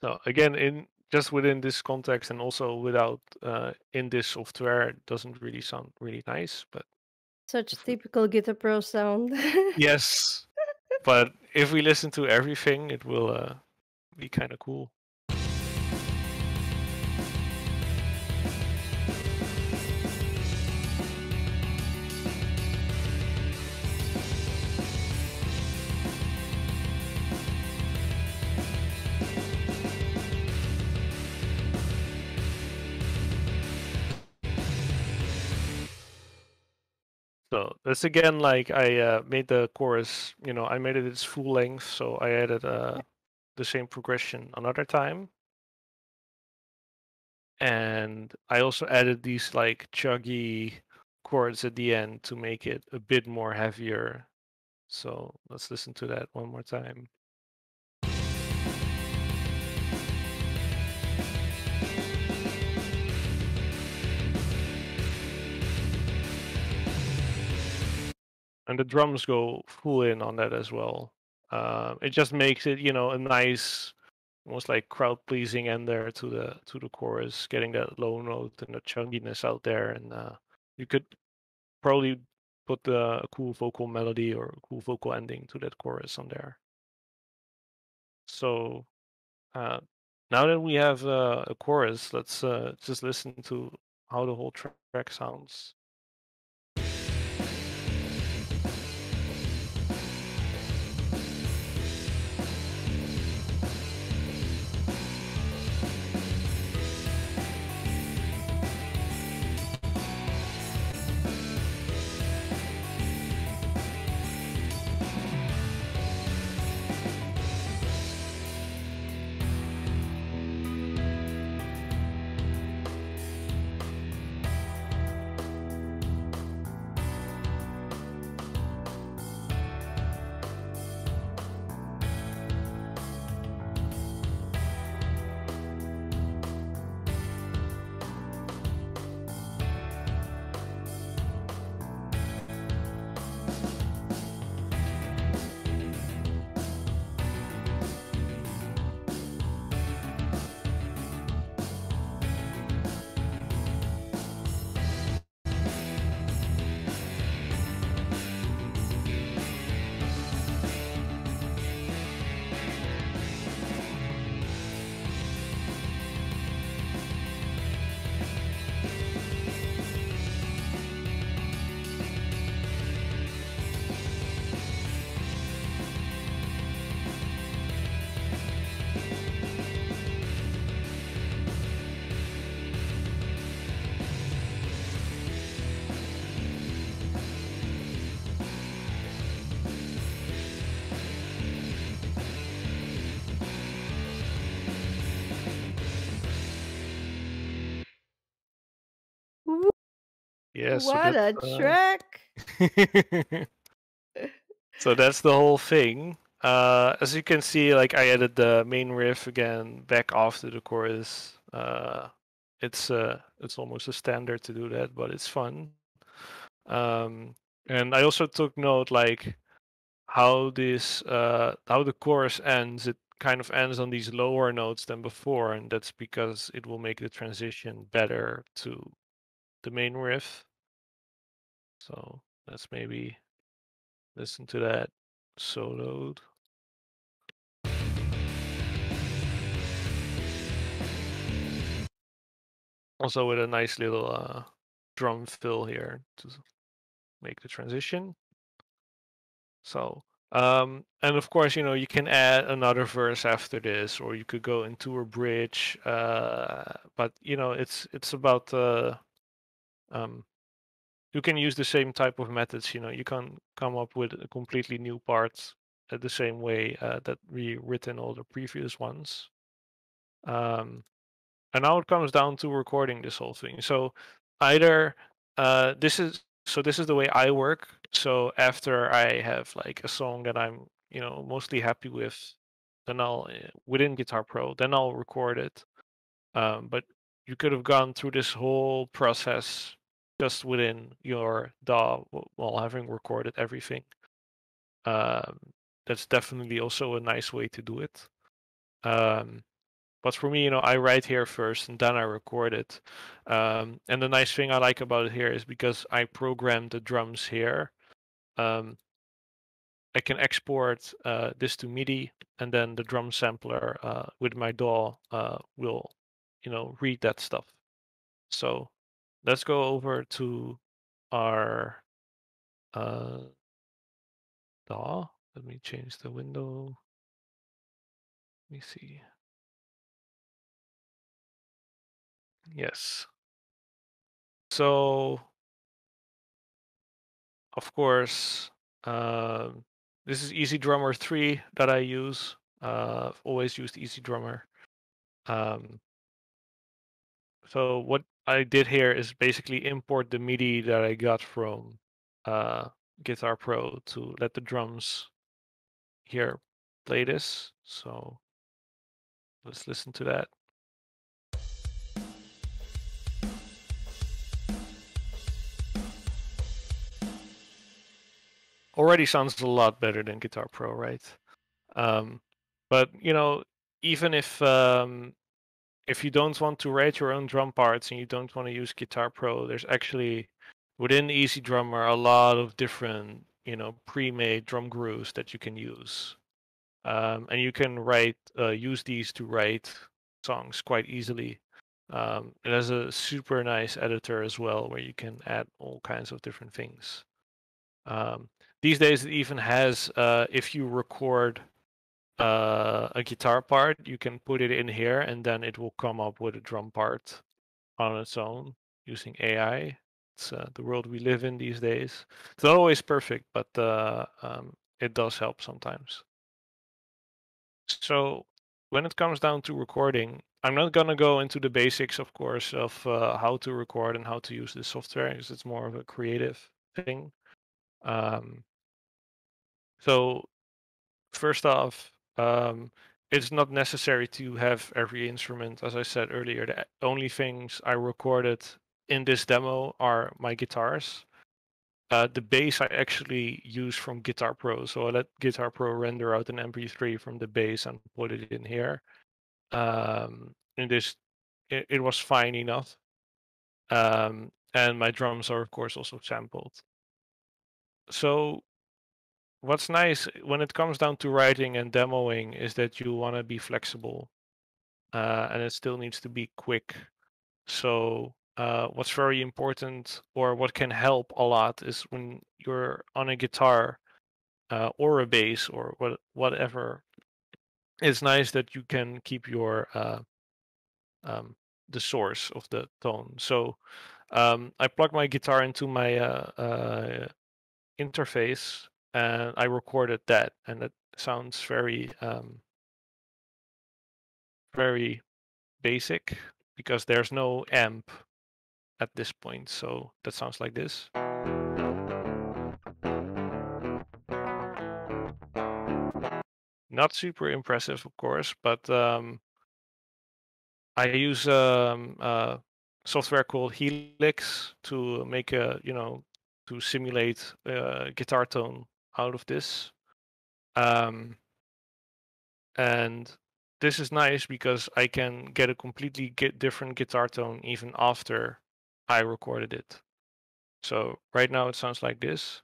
So again, in just within this context and also without uh, in this software, it doesn't really sound really nice. But such typical Guitar Pro sound. yes, but if we listen to everything, it will uh, be kind of cool. So that's again like I uh, made the chorus, you know, I made it its full length, so I added uh, the same progression another time. And I also added these like chuggy chords at the end to make it a bit more heavier. So let's listen to that one more time. And the drums go full in on that as well. Uh, it just makes it, you know, a nice, almost like crowd pleasing end there to the to the chorus, getting that low note and the chunkiness out there, and uh, you could probably put a cool vocal melody or a cool vocal ending to that chorus on there. So uh, now that we have uh, a chorus, let's uh, just listen to how the whole track sounds. What a uh, track! so that's the whole thing. Uh, as you can see, like I added the main riff again back after the chorus. Uh, it's uh, it's almost a standard to do that, but it's fun. Um, and I also took note like how this uh, how the chorus ends. It kind of ends on these lower notes than before, and that's because it will make the transition better to the main riff. So let's maybe listen to that soloed. Also with a nice little uh, drum fill here to make the transition. So, um, and of course, you know, you can add another verse after this, or you could go into a bridge. Uh, but you know, it's it's about uh, um, you can use the same type of methods. You know, you can come up with a completely new part uh, the same way uh, that we written all the previous ones. Um, and now it comes down to recording this whole thing. So either uh, this is so this is the way I work. So after I have like a song that I'm you know mostly happy with, then I'll eh, within Guitar Pro, then I'll record it. Um, but you could have gone through this whole process just within your DAW while having recorded everything. Um, that's definitely also a nice way to do it. Um, but for me, you know, I write here first and then I record it. Um, and the nice thing I like about it here is because I programmed the drums here. Um, I can export uh, this to MIDI, and then the drum sampler uh, with my DAW uh, will, you know, read that stuff. So let's go over to our uh, DAW. Let me change the window. Let me see. Yes. So, of course, uh, this is EZdrummer 3 that I use. Uh, always used EZdrummer. Um, so what I did here is basically import the MIDI that I got from uh, Guitar Pro to let the drums here play this. So let's listen to that. Already sounds a lot better than Guitar Pro, right? Um, but you know, even if um, if you don't want to write your own drum parts and you don't want to use Guitar Pro, there's actually within EZdrummer a lot of different, you know, pre-made drum grooves that you can use. Um, and you can write, uh, use these to write songs quite easily. Um, it has a super nice editor as well, where you can add all kinds of different things. Um, these days, it even has uh, if you record uh, a guitar part, you can put it in here, and then it will come up with a drum part on its own using AI. It's uh, the world we live in these days. It's not always perfect, but uh, um, it does help sometimes. So when it comes down to recording, I'm not gonna go into the basics, of course, of uh, how to record and how to use this software because it's more of a creative thing. Um, so first off, um, it's not necessary to have every instrument. As I said earlier, the only things I recorded in this demo are my guitars. Uh, the bass I actually use from Guitar Pro, so I let Guitar Pro render out an MP3 from the bass and put it in here. Um, this, it, it was fine enough. Um, and my drums are of course also sampled. So what's nice when it comes down to writing and demoing is that you want to be flexible uh, and it still needs to be quick. So uh, what's very important or what can help a lot is when you're on a guitar uh, or a bass or what, whatever it's nice that you can keep your uh, um, the source of the tone. So um, i plug my guitar into my uh, uh, interface and I recorded that, and it sounds very, um, very basic because there's no amp at this point. So that sounds like this. Not super impressive, of course, but um, I use um, uh, software called Helix to make a, you know, to simulate a guitar tone out of this. Um, and this is nice because I can get a completely get different guitar tone even after I recorded it. So right now it sounds like this.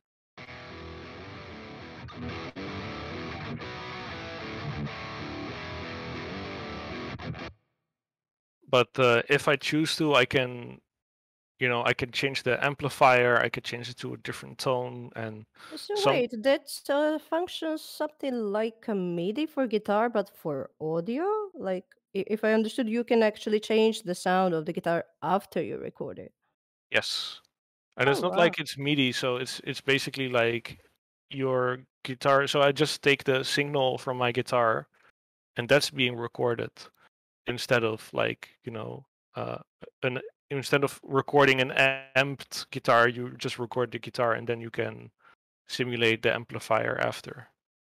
But uh, if I choose to, I can you know, I can change the amplifier, I could change it to a different tone, and So some wait, that uh, functions something like a MIDI for guitar, but for audio? Like, if I understood, you can actually change the sound of the guitar after you record it. yes, and Oh, it's not wow. like it's MIDI, so it's it's basically like your guitar. So I just take the signal from my guitar, and that's being recorded instead of like you know, uh, an instead of recording an amped guitar, you just record the guitar, and then you can simulate the amplifier after.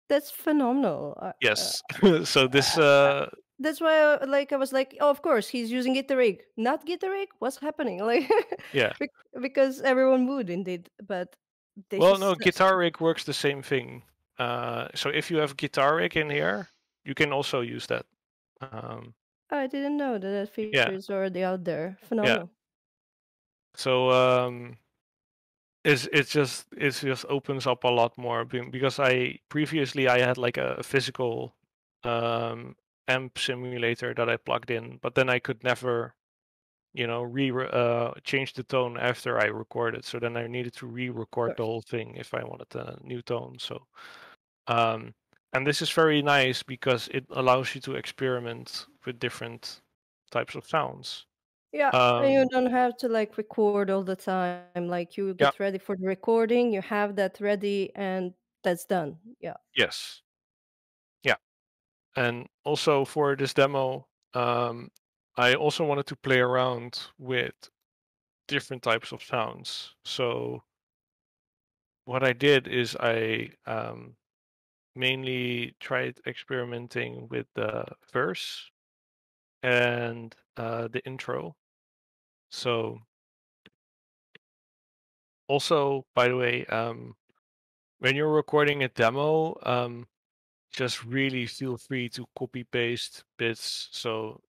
That's phenomenal. Uh, uh, Yes. so this uh, uh that's why, uh, like, I was like, oh, of course, he's using Guitar Rig, not Guitar Rig. What's happening? Like, yeah. because everyone would indeed, but this Well, no, uh, Guitar Rig works the same thing. Uh, so if you have Guitar Rig in here, you can also use that. Um, I didn't know that that feature yeah, is already out there. yeah. Phenomenal. So um, it's it's just it just opens up a lot more be- because I previously I had like a physical um, amp simulator that I plugged in, but then I could never, you know, re uh, change the tone after I recorded. So then I needed to Of re-record the course. whole thing if I wanted a new tone. So um, and this is very nice because it allows you to experiment with different types of sounds. Yeah, and you Um, don't have to like record all the time. Like you yeah, get ready for the recording, you have that ready, and that's done. Yeah. yes, yeah. And also for this demo, um, I also wanted to play around with different types of sounds. So what I did is I um, mainly tried experimenting with the verse and uh, the intro. So also, by the way, um, when you're recording a demo, um, just really feel free to copy paste bits. So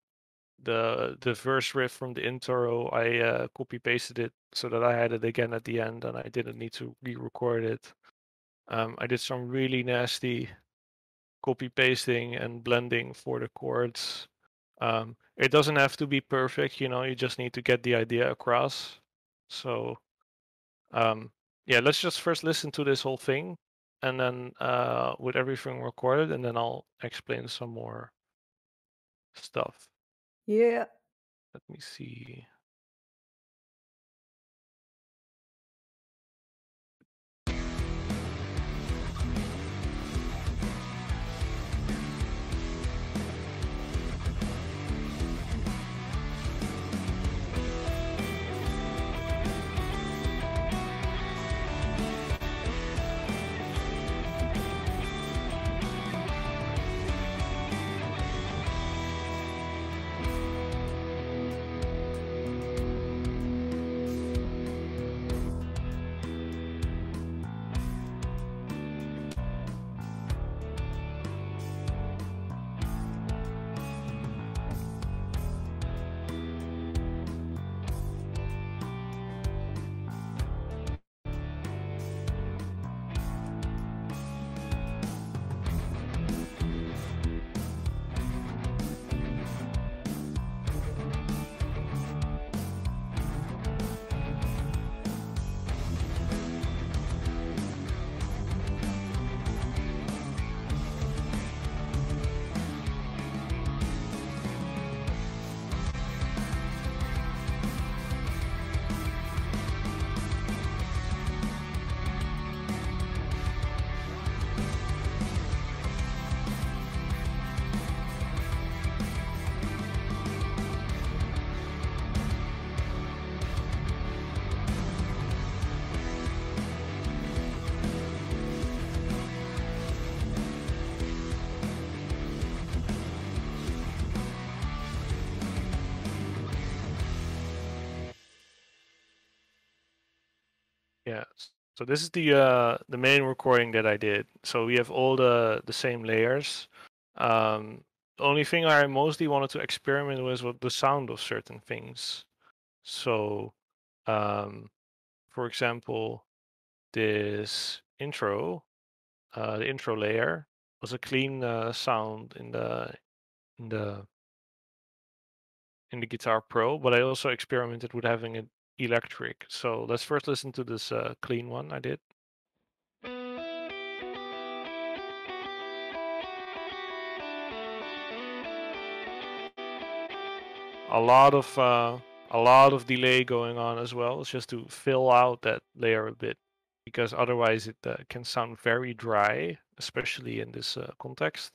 the the verse riff from the intro, I uh, copy pasted it so that I had it again at the end, and I didn't need to re-record it. Um, I did some really nasty copy pasting and blending for the chords. Um, it doesn't have to be perfect, you know. You just need to get the idea across. So, um, yeah, let's just first listen to this whole thing, and then uh, with everything recorded, and then I'll explain some more stuff. Yeah. Let me see. So this is the uh, the main recording that I did. So we have all the the same layers. Um, the only thing I mostly wanted to experiment with was the sound of certain things. So, um, for example, this intro, uh, the intro layer was a clean uh, sound in the in the in the Guitar Pro, but I also experimented with having it electric. So let's first listen to this uh, clean one I did. A lot of uh, a lot of delay going on as well. It's just to fill out that layer a bit, because otherwise it uh, can sound very dry, especially in this uh, context.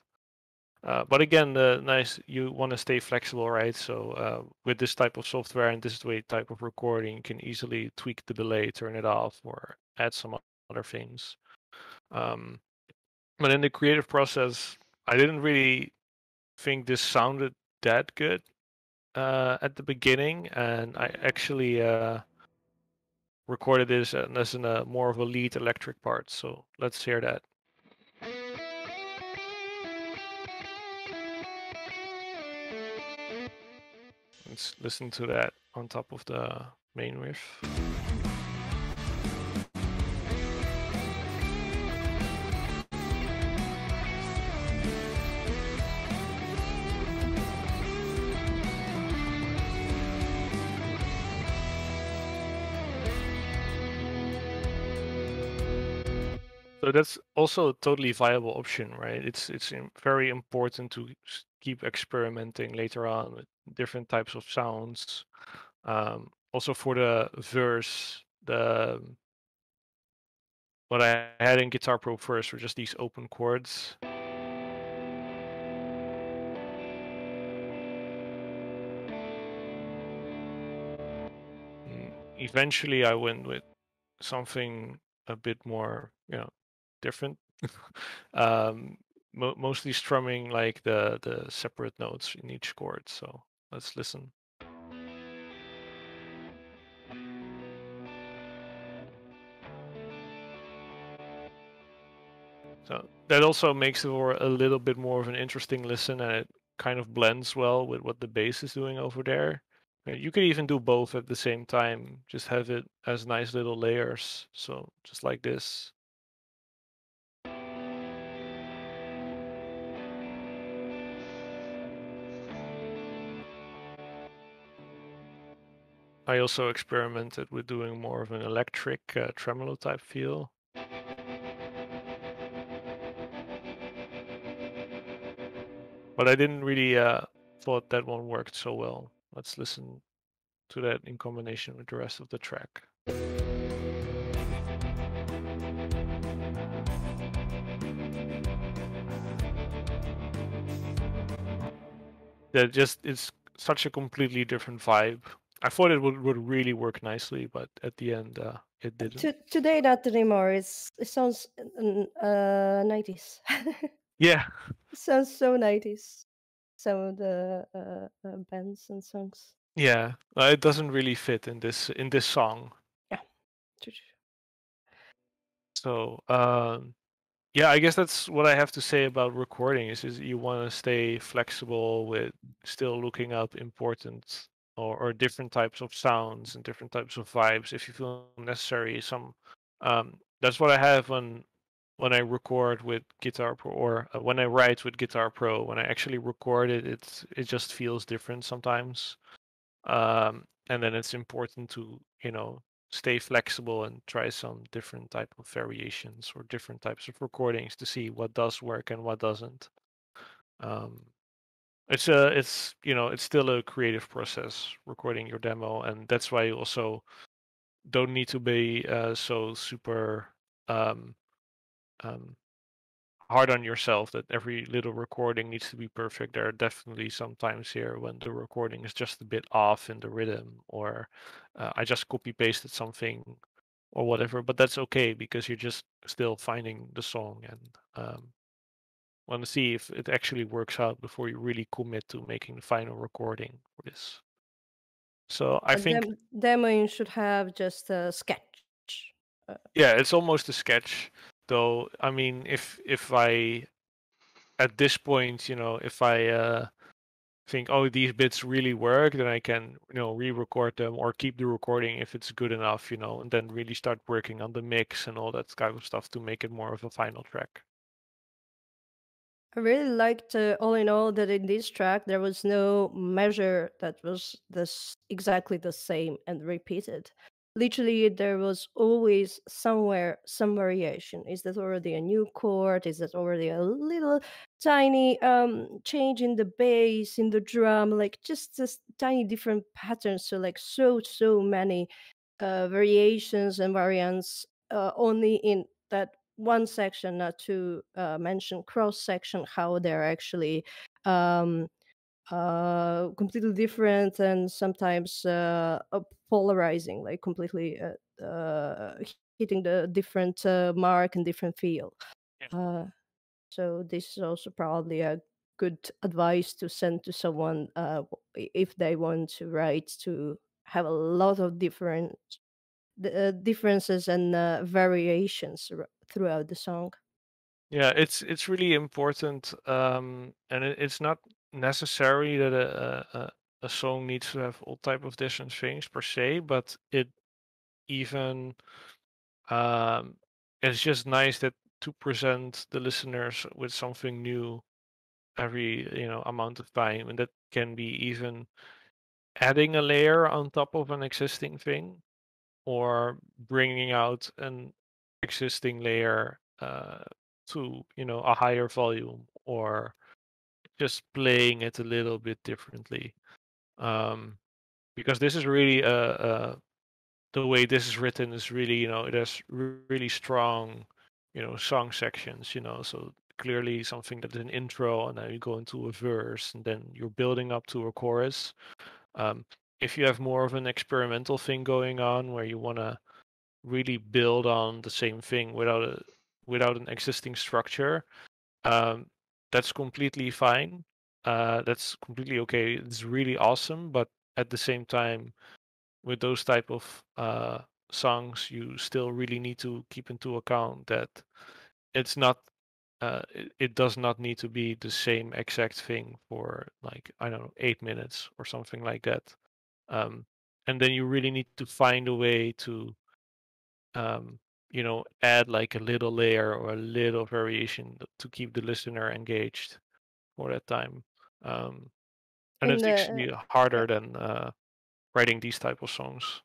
Uh, but again, the nice you want to stay flexible, right? So uh, with this type of software and this way type of recording, you can easily tweak the delay, turn it off, or add some other things. Um, but in the creative process, I didn't really think this sounded that good uh, at the beginning, and I actually uh, recorded this as in a more of a lead electric part. So let's hear that. Listen to that on top of the main riff. So that's also a totally viable option, right? It's it's very important to keep experimenting later on with different types of sounds. Um, also for the verse, the what I had in Guitar Pro first were just these open chords. Mm, eventually, I went with something a bit more, you know, different. um, mo mostly strumming like the the separate notes in each chord. So let's listen. So that also makes it a little bit more of an interesting listen, and it kind of blends well with what the bass is doing over there. You could even do both at the same time, just have it as nice little layers. So just like this. I also experimented with doing more of an electric uh, tremolo type feel. But I didn't really uh, thought that one worked so well. Let's listen to that in combination with the rest of the track. That just it's such a completely different vibe. I thought it would, would really work nicely, but at the end, uh, it didn't. To, today, not anymore. It's it sounds uh nineties. yeah, it sounds so nineties. Some of the uh, uh, bands and songs. Yeah, uh, it doesn't really fit in this in this song. Yeah. So, um, yeah, I guess that's what I have to say about recording. Is is you want to stay flexible with still looking up important or, or different types of sounds and different types of vibes if you feel necessary. Some um, that's what I have when when I record with Guitar Pro or uh, when I write with Guitar Pro. When I actually record it, it's it just feels different sometimes. Um, and then it's important to you know stay flexible and try some different type of variations or different types of recordings to see what does work and what doesn't. Um, it's a it's you know it's still a creative process recording your demo, and that's why you also don't need to be uh, so super um, um, hard on yourself that every little recording needs to be perfect. There are definitely some times here when the recording is just a bit off in the rhythm, or uh, I just copy pasted something or whatever. But that's okay because you're just still finding the song and um, want to see if it actually works out before you really commit to making the final recording for this. So I A think dem- demoing should have just a sketch. Uh, yeah, it's almost a sketch though i mean if if i at this point you know if i uh think oh these bits really work then i can you know re-record them or keep the recording if it's good enough you know and then really start working on the mix and all that kind of stuff to make it more of a final track I really liked uh, all in all that in this track there was no measure that was this exactly the same and repeated. Literally there was always somewhere some variation. Is that already a new chord? Is that already a little tiny um change in the bass in the drum? Like just this tiny different patterns so like so so many uh, variations and variants uh, only in that one section not to uh, mention cross section how they're actually um, uh, completely different and sometimes uh, uh, polarizing, like completely uh, uh, hitting the different uh, mark and different feel. Yeah. Uh, so this is also probably a good advice to send to someone uh, if they want to write to have a lot of different uh, differences and uh, variations throughout the song. yeah it's it's really important um and it, it's not necessary that a, a a song needs to have all type of different things per se but it even um it's just nice that to present the listeners with something new every you know amount of time and that can be even adding a layer on top of an existing thing or bringing out an existing layer uh, to you know a higher volume or just playing it a little bit differently um, because this is really a, a the way this is written is really you know it has really strong you know song sections you know so clearly something that's an intro and then you go into a verse and then you're building up to a chorus. Um, if you have more of an experimental thing going on where you want to really build on the same thing without a without an existing structure um, that's completely fine. Uh, that's completely okay. It's really awesome but at the same time with those type of uh, songs you still really need to keep into account that it's not uh, it, it does not need to be the same exact thing for like i don't know eight minutes or something like that. Um, and then you really need to find a way to um, you know add like a little layer or a little variation to keep the listener engaged for that time um, and In it's actually harder than uh, writing these type of songs?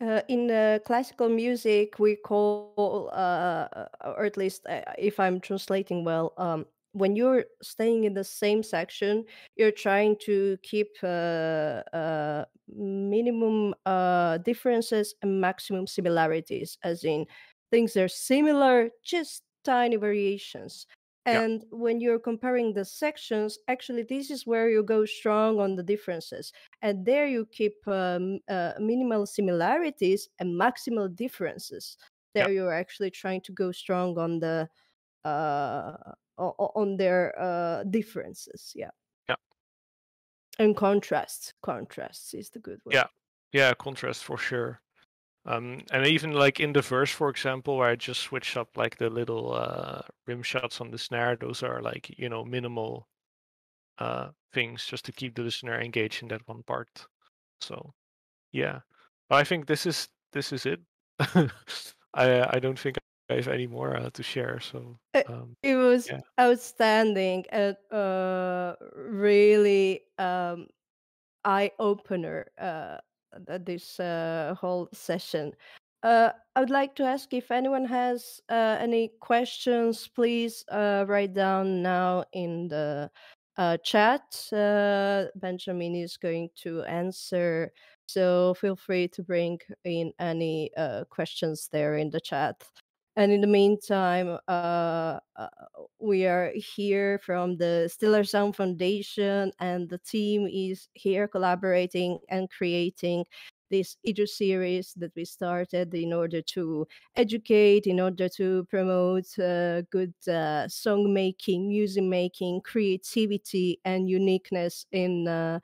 Uh, in uh, classical music, we call, uh, or at least uh, if I'm translating well, um, when you're staying in the same section, you're trying to keep uh, uh, minimum uh, differences and maximum similarities, as in things are similar, just tiny variations. Yeah. And when you're comparing the sections, actually, this is where you go strong on the differences. And there you keep um, uh, minimal similarities and maximal differences. Yeah. There you're actually trying to go strong on the uh, on their uh, differences. Yeah. Yeah. And contrasts. Contrasts is the good word. Yeah. Yeah, contrast for sure. Um, and even like in the verse, for example, where I just switch up like the little uh, rim shots on the snare, those are like you know minimal uh, things just to keep the listener engaged in that one part. So yeah, but I think this is this is it. I I don't think I have any more uh, to share. So Uh, um, it was yeah. outstanding and uh, really um, eye opener. Uh, this uh, whole session. Uh, I would like to ask if anyone has uh, any questions. Please uh, write down now in the uh, chat. Uh, Benjamin is going to answer, so feel free to bring in any uh, questions there in the chat. And in the meantime, uh, uh, we are here from the Stellar Sound Foundation, and the team is here collaborating and creating this edu series that we started in order to educate, in order to promote uh, good uh, song making, music making, creativity, and uniqueness in uh,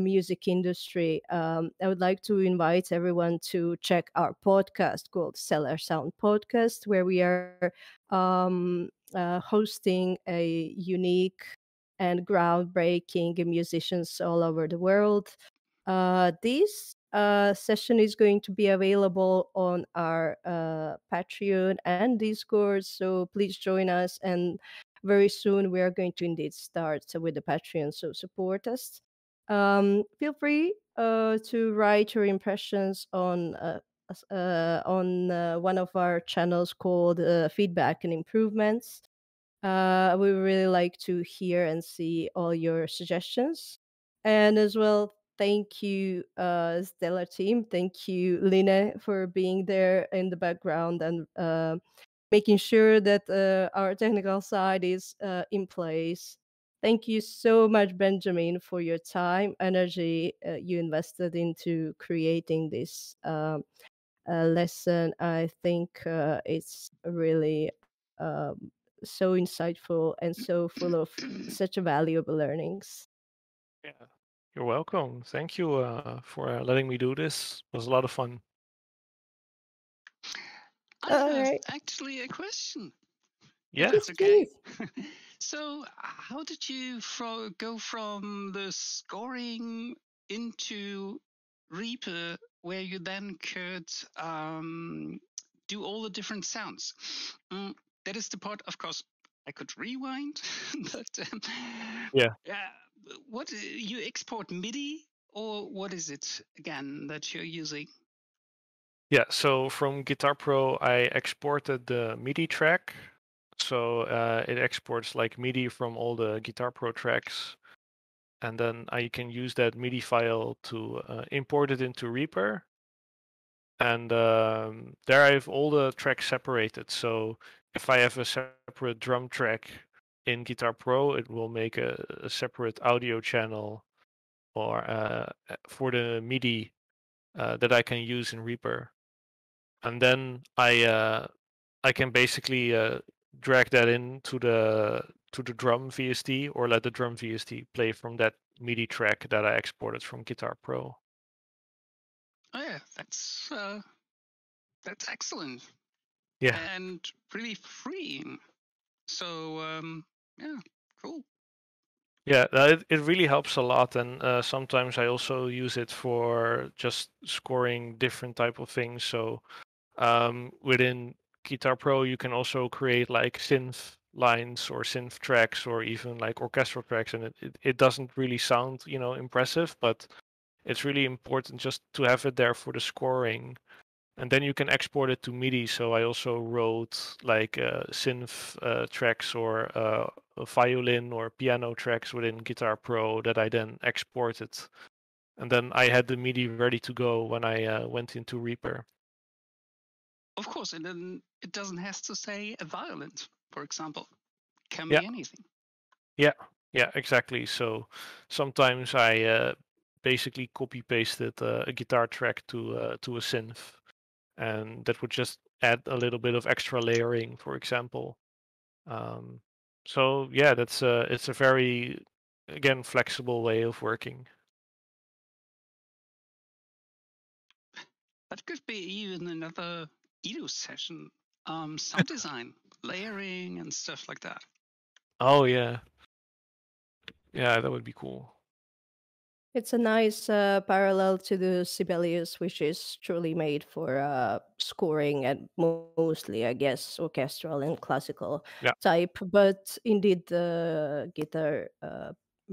music industry. Um, I would like to invite everyone to check our podcast called Stellar Sound Podcast, where we are um, uh, hosting a unique and groundbreaking musicians all over the world. Uh, this uh, session is going to be available on our uh, Patreon and Discord, so please join us. And very soon we are going to indeed start with the Patreon, so support us. Um, feel free uh, to write your impressions on uh, uh, on uh, one of our channels called uh, Feedback and Improvements. Uh, we really like to hear and see all your suggestions. And as well, thank you, Stellar team. Thank you, Lina, for being there in the background and making sure that our technical side is in place. Thank you so much, Benjamin, for your time, energy uh, you invested into creating this um, uh, lesson. I think uh, it's really um, so insightful and so full of such valuable learnings. Yeah. You're welcome. Thank you uh, for uh, letting me do this. It was a lot of fun. I All have right. actually a question. Yeah. That's okay. So, how did you fro- go from the scoring into Reaper, where you then could um, do all the different sounds? Mm, that is the part, of course. I could rewind, but um, Yeah. yeah. What uh, you export MIDI or what is it again that you're using? Yeah, so from Guitar Pro, I exported the MIDI track. So uh, it exports like MIDI from all the Guitar Pro tracks. And then I can use that MIDI file to uh, import it into Reaper. And um, there I have all the tracks separated. So if I have a separate drum track in Guitar Pro, it will make a, a separate audio channel or uh, for the MIDI uh, that I can use in Reaper and then I uh, I can basically uh, drag that into the to the drum VST or let the drum VST play from that MIDI track that I exported from Guitar Pro. Oh yeah, that's uh, that's excellent Yeah, and really freeing. So um, yeah, cool. yeah, uh, it it really helps a lot, and uh, sometimes I also use it for just scoring different type of things. So um, within Guitar Pro, you can also create like synth lines or synth tracks or even like orchestral tracks, and it, it, it doesn't really sound you know impressive, but it's really important just to have it there for the scoring and then you can export it to MIDI. So I also wrote like uh, synth uh, tracks or uh, violin or piano tracks within Guitar Pro that I then exported, and then I had the MIDI ready to go when I uh, went into Reaper. Of course, and then it doesn't have to say a violin, for example. Can Yeah. be anything. Yeah, yeah, exactly. So sometimes I uh, basically copy pasted uh, a guitar track to uh, to a synth, and that would just add a little bit of extra layering, for example. Um, so yeah, that's a it's a very again flexible way of working. That could be even another EDU session. Um, sound design, layering, and stuff like that. Oh yeah, yeah, that would be cool. It's a nice uh, parallel to the Sibelius, which is truly made for uh, scoring and mostly, I guess, orchestral and classical Yeah. type. But indeed, the Guitar uh,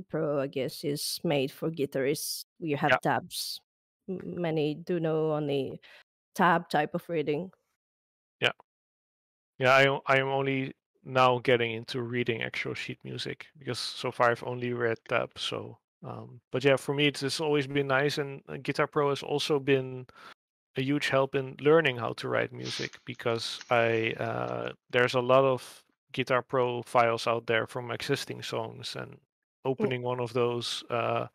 Pro, I guess, is made for guitarists. You have Yeah. tabs. Many do know only tab type of reading. Yeah, I I am only now getting into reading actual sheet music because so far I've only read tab. So, um, but yeah, for me it's, it's always been nice, and uh, Guitar Pro has also been a huge help in learning how to write music because I uh, there's a lot of Guitar Pro files out there from existing songs, and opening one of those. Uh,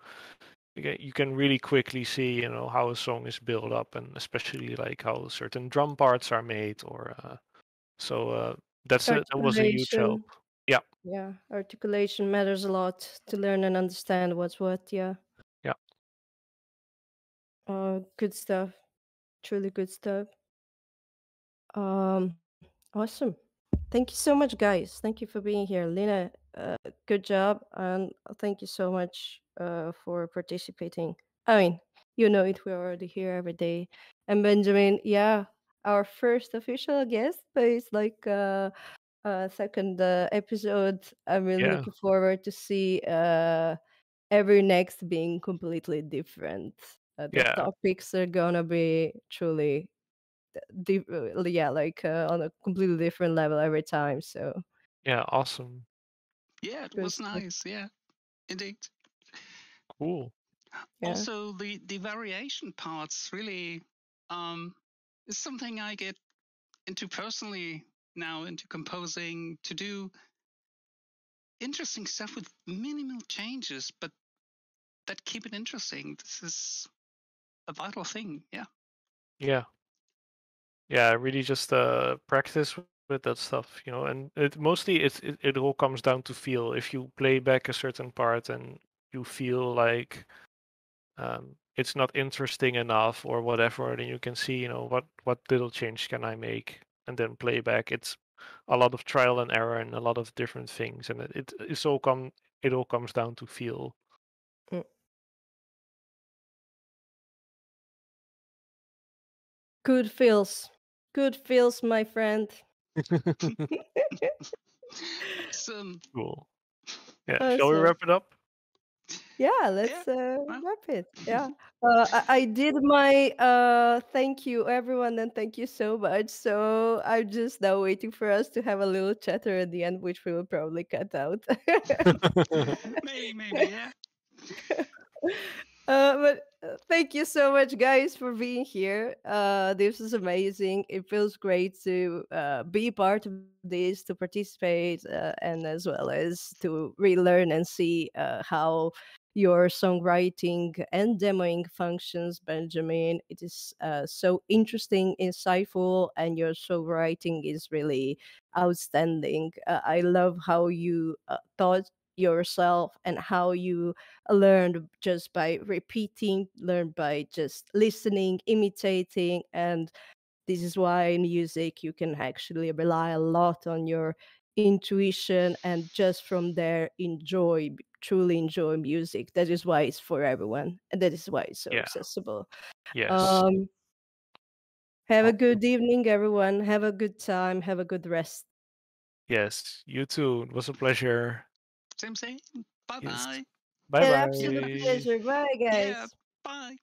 you can- you can really quickly see, you know, how a song is built up, and especially like how certain drum parts are made, or uh, so uh, that's a, that was a huge help. Articulation. Yeah, articulation matters a lot to learn and understand what's what. Yeah. Yeah. Uh, good stuff. Truly good stuff. Um, awesome. Thank you so much, guys. Thank you for being here, Lina. Uh, good job, and thank you so much uh, for participating. I mean, you know it. We're already here every day. And Benjamin, yeah, our first official guest, but it's like uh, uh second uh, episode. I'm really Yeah. looking forward to see uh every next being completely different. Uh, the Yeah. topics are gonna be truly di- uh, yeah, like uh, on a completely different level every time. So Yeah, awesome. Yeah, it was nice. Yeah, indeed. Cool. yeah, Also, the the variation parts really um, is something I get into personally now into composing to do interesting stuff with minimal changes, but that keep it interesting. This is a vital thing. Yeah. Yeah. Yeah, really just uh practice with that stuff, you know, and it mostly it, it it all comes down to feel. If you play back a certain part and you feel like um it's not interesting enough or whatever, then you can see, you know, what what little change can I make and then play back. It's a lot of trial and error and a lot of different things and it, it it's all come it all comes down to feel. Mm. good feels, good feels, my friend. Awesome. cool. Yeah, shall we wrap it up? Yeah, let's uh, wrap it. Yeah, uh, I, I did my uh, thank you, everyone, and thank you so much. So I'm just now waiting for us to have a little chatter at the end, which we will probably cut out. maybe, maybe, yeah. uh, but uh, thank you so much, guys, for being here. Uh, this is amazing. It feels great to uh, be part of this, to participate, uh, and as well as to relearn and see uh, how your songwriting and demoing functions, Benjamin. It is uh, so interesting, insightful, and your songwriting is really outstanding. Uh, I love how you uh, taught yourself and how you learned just by repeating, learned by just listening, imitating, and this is why in music you can actually rely a lot on your intuition and just from there enjoy truly enjoy music that is why it's for everyone and that is why it's so Yeah. accessible yes. um have a good evening everyone have a good time have a good rest yes. You too. It was a pleasure. Same, same. Bye Yes. bye. Bye bye. absolute pleasure bye guys Yeah. Bye.